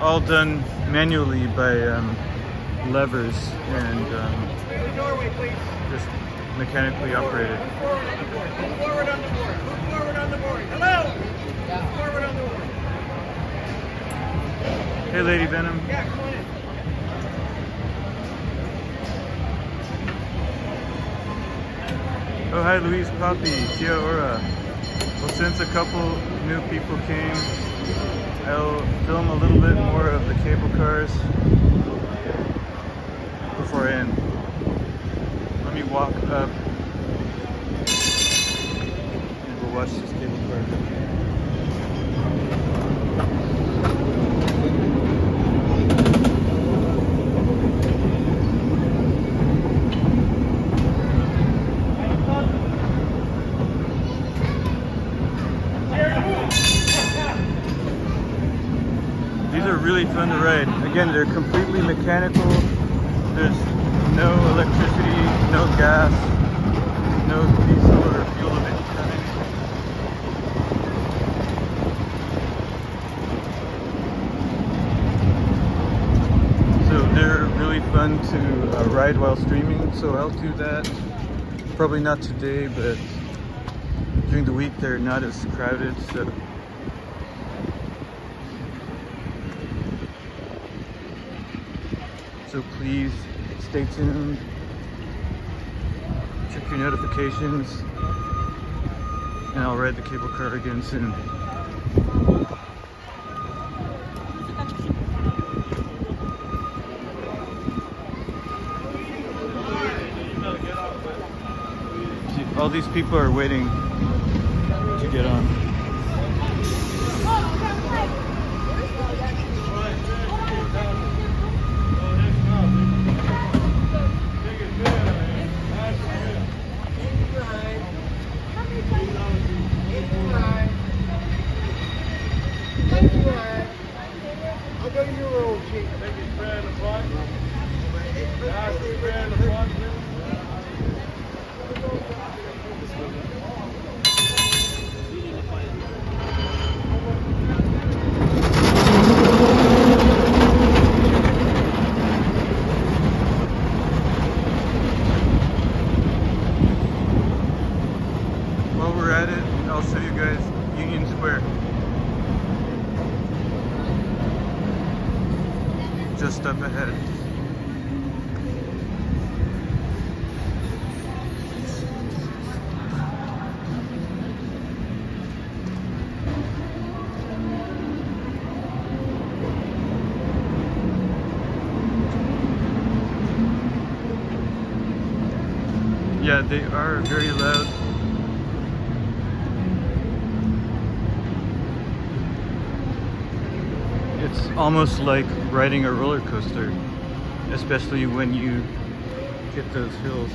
All done manually by um, levers and um, just mechanically operated. Move forward on Oh, hi, Louise Poppy, Tia Ora. Well, since a couple new people came, I'll film a little bit more of the cable cars before I end. Let me walk up and we'll watch this cable car. These really fun ride. Again, they're completely mechanical. There's no electricity, no gas, no diesel or fuel of any kind. So they're really fun to uh, ride while streaming. So I'll do that. Probably not today, but during the week they're not as crowded. So So please stay tuned. Check your notifications. And I'll ride the cable car again soon. All these people are waiting to get on. I'll go to your room, chief. Take it spread in the front. Guys, spread in the front. While we're at it, I'll show you guys Union Square. Just up ahead. Yeah, they are very loud. It's almost like riding a roller coaster, especially when you hit those hills.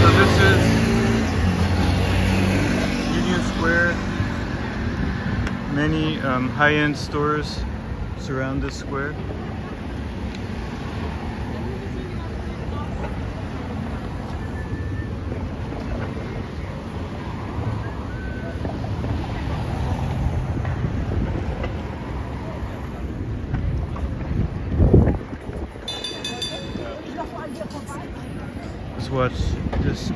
So this is Union Square. Many um, high-end stores surround this square. Let's watch this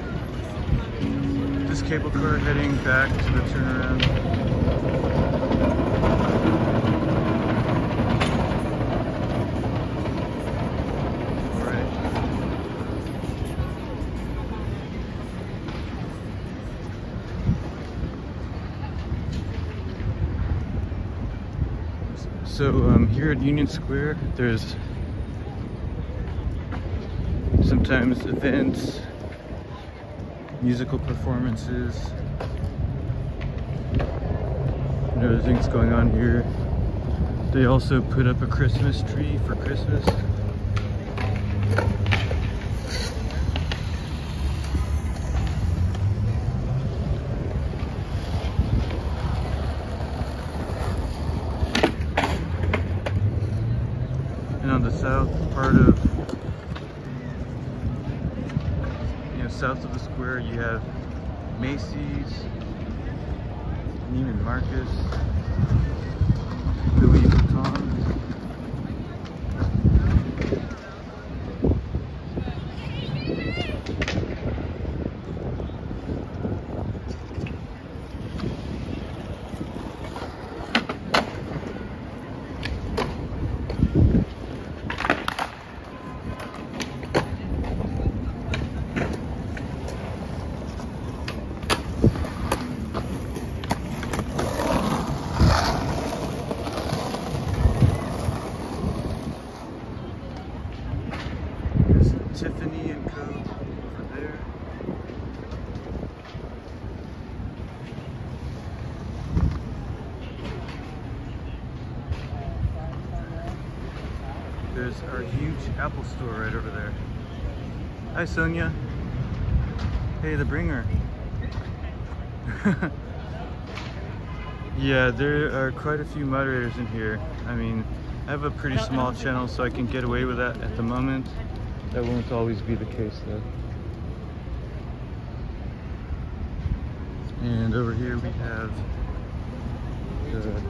this cable car heading back to the turnaround. Right. So um, here at Union Square, there's sometimes events, musical performances, and other things going on here. They also put up a Christmas tree for Christmas. And on the south part of you know, south of the square, you have Macy's, Neiman Marcus, Louis Vuitton. There's Tiffany and Co. over there. There's our huge Right over there. Hi, Sonia. Hey, the bringer. yeah, there are quite a few moderators in here. I mean, I have a pretty small channel, so I can get away with that at the moment. That won't always be the case, though. And over here we have the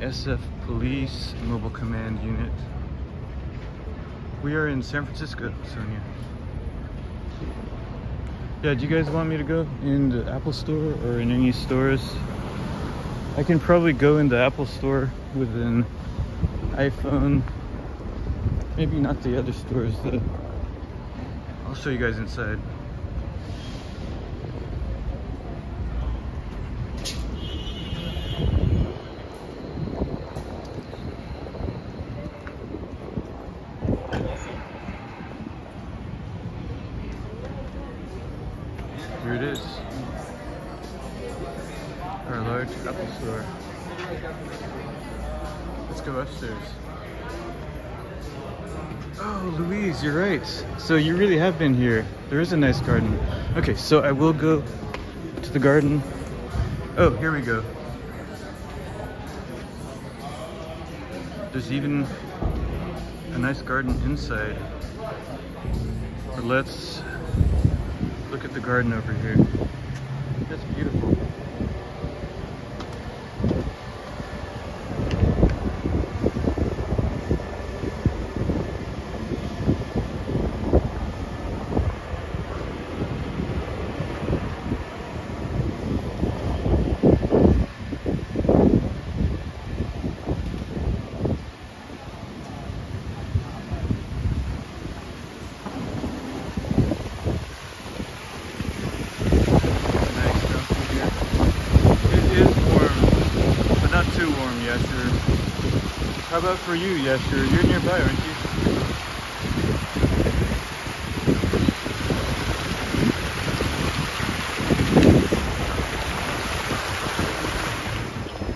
SF Police Mobile Command Unit. We are in San Francisco, Sonia. Yeah, do you guys want me to go in the Apple store or in any stores? I can probably go in the Apple store with an iPhone. Maybe not the other stores though. I'll show you guys inside. So you really have been here. There is a nice garden. Okay, so I will go to the garden. Oh, here we go. There's even a nice garden inside. But let's look at the garden over here. That's beautiful. Nice fountain here. It is warm, but not too warm, Yasher. How about for you, Yasher? You're nearby, aren't you?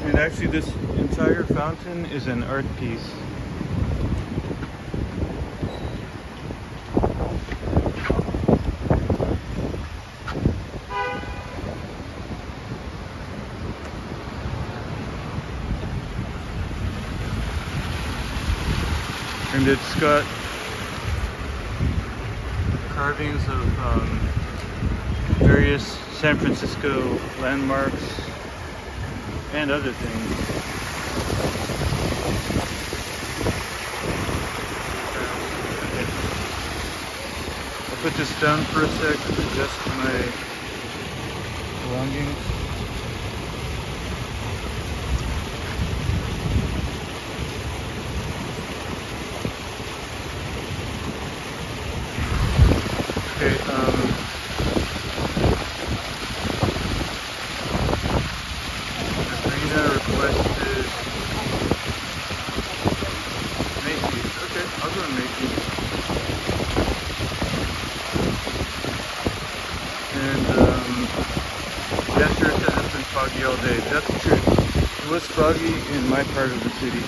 And actually, this entire fountain is an art piece. and it's got carvings of um, various San Francisco landmarks and other things. I'll put this down for a sec to adjust my belongings. Okay, um. Sabrina requested Macy's. Okay, I'll go to Macy's. And, um, Yasser said it's been foggy all day. That's true. It was foggy in my part of the city.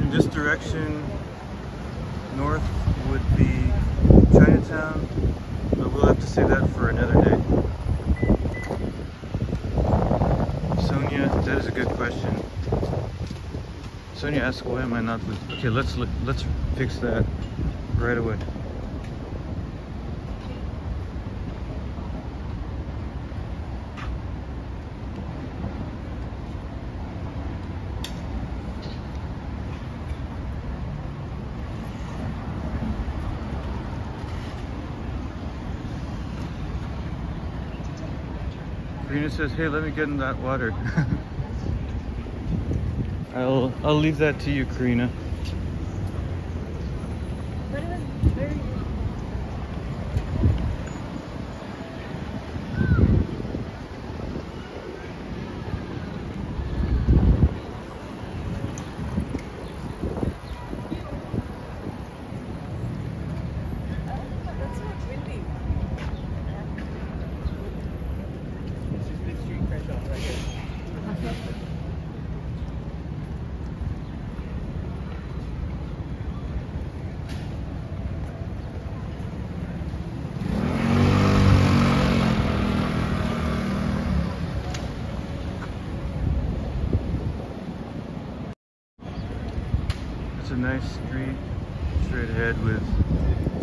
In this direction, north would be Chinatown, but we'll have to say that for another day. Sonia, that is a good question. Sonia asked, "Why am I not with?" Okay, let's look. Let's fix that right away. Karina says, "Hey, let me get in that water." I'll I'll leave that to you, Karina. It's a nice street straight ahead with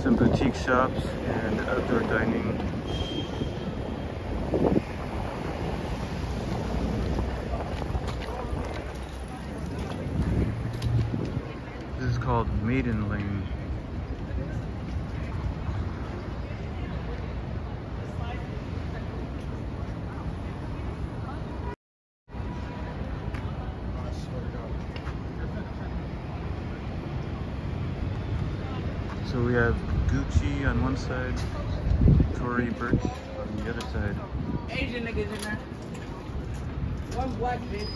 some boutique shops and outdoor dining. This is called Maiden Lane. So we have Gucci on one side, Tory Burch on the other side. Asian niggas in there. One black bitch.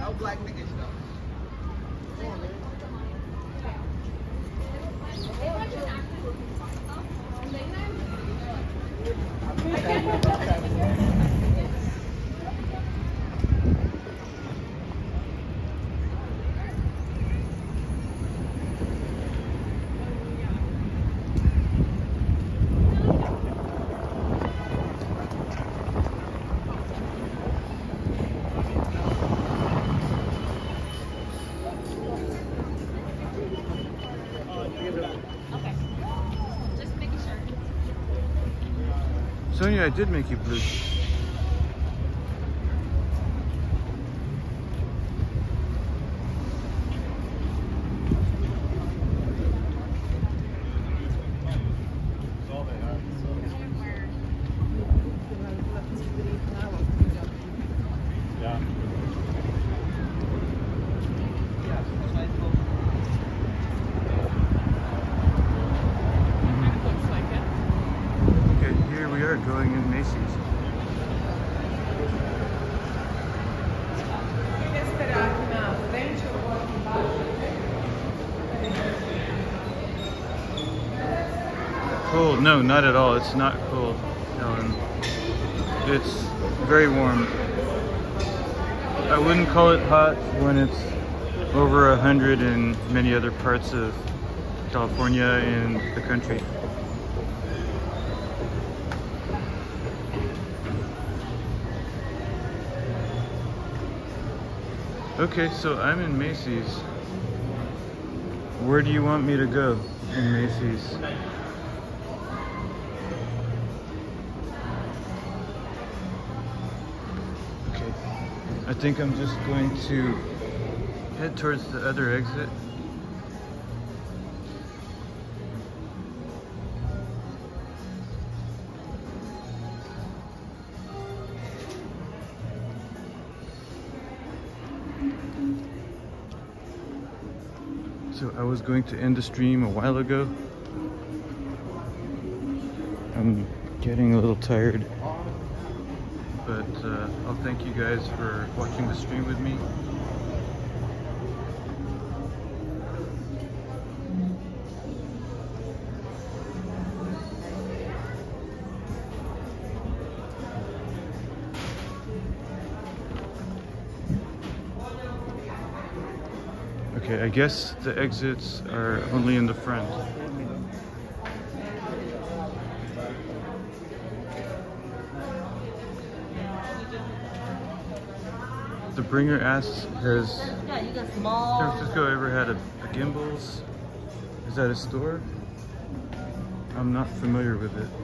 No black niggas though. Okay. Just making sure. Sonia, I did make you blue. Yeah. Looks like it. Okay, here we are going in Macy's. Cold? No, not at all. It's not cold, Ellen. It's very warm. I wouldn't call it hot when it's over a hundred in many other parts of California and the country. Okay, so I'm in Macy's. Where do you want me to go in Macy's? I think I'm just going to head towards the other exit. So I was going to end the stream a while ago. I'm getting a little tired. Thank you guys for watching the stream with me. Okay, I guess the exits are only in the front. The bringer asks, has Yeah, you got San. Francisco ever had a, a Gimbels? Is that a store? I'm not familiar with it.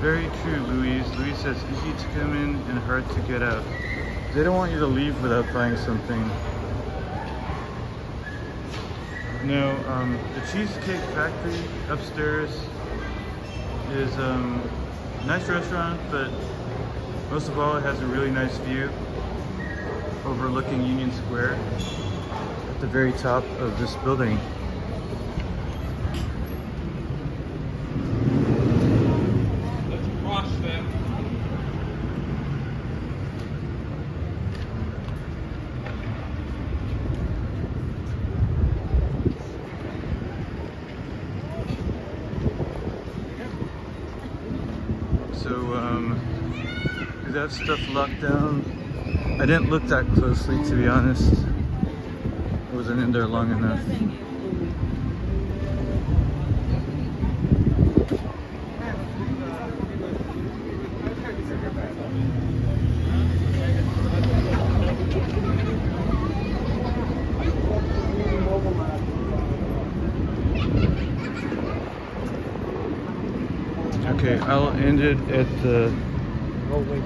very true, Louise. Louise says easy to come in and hard to get out. They don't want you to leave without buying something. No, um, the Cheesecake Factory upstairs is um, a nice restaurant, but Most of all, it has a really nice view overlooking Union Square at the very top of this building. Let's cross them. So, um, is that stuff locked down? I didn't look that closely, to be honest. I wasn't in there long enough. Okay, I'll end it at the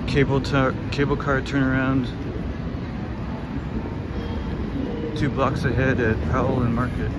cable cable car turnaround two blocks ahead at Powell and Market.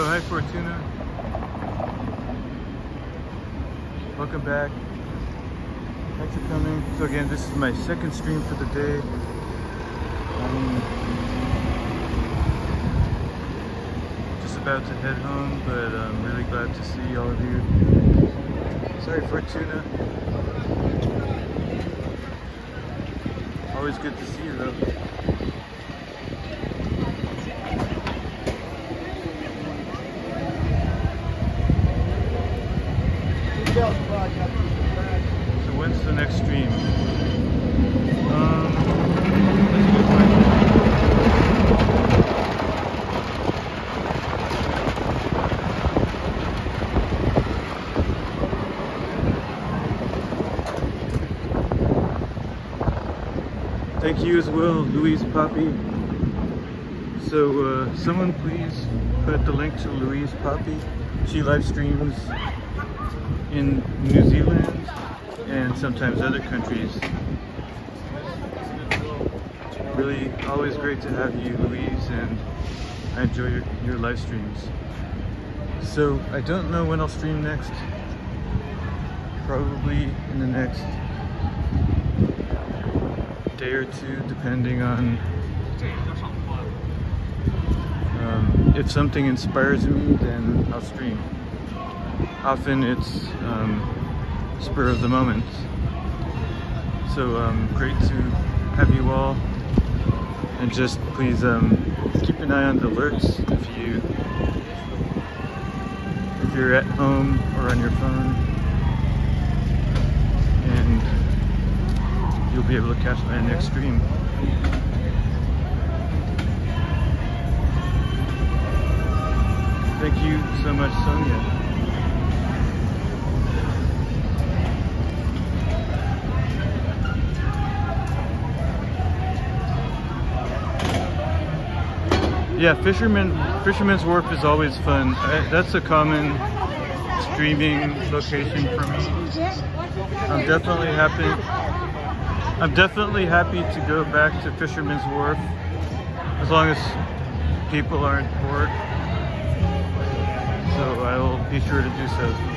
Oh, hi Fortuna. Welcome back. Thanks for coming. So again, this is my second stream for the day. I'm just about to head home, but I'm really glad to see all of you. Sorry, Fortuna. Always good to see you though. So when's the next stream? Um, that's a good question. Thank you as well, Louise Poppy. So, uh, someone please put the link to Louise Poppy. She live streams in New Zealand and sometimes other countries. Really, always great to have you, Louise, and I enjoy your, your live streams. So, I don't know when I'll stream next. Probably in the next day or two, depending on um, if something inspires me, then I'll stream. Often it's um, spur of the moment. So um, great to have you all, and just please um, keep an eye on the alerts if you if you're at home or on your phone, and you'll be able to catch my next stream. Thank you so much, Sonia. Yeah, Fisherman Fisherman's Wharf is always fun. I, that's a common streaming location for me. I'm definitely happy. I'm definitely happy to go back to Fisherman's Wharf as long as people aren't bored. So I will be sure to do so.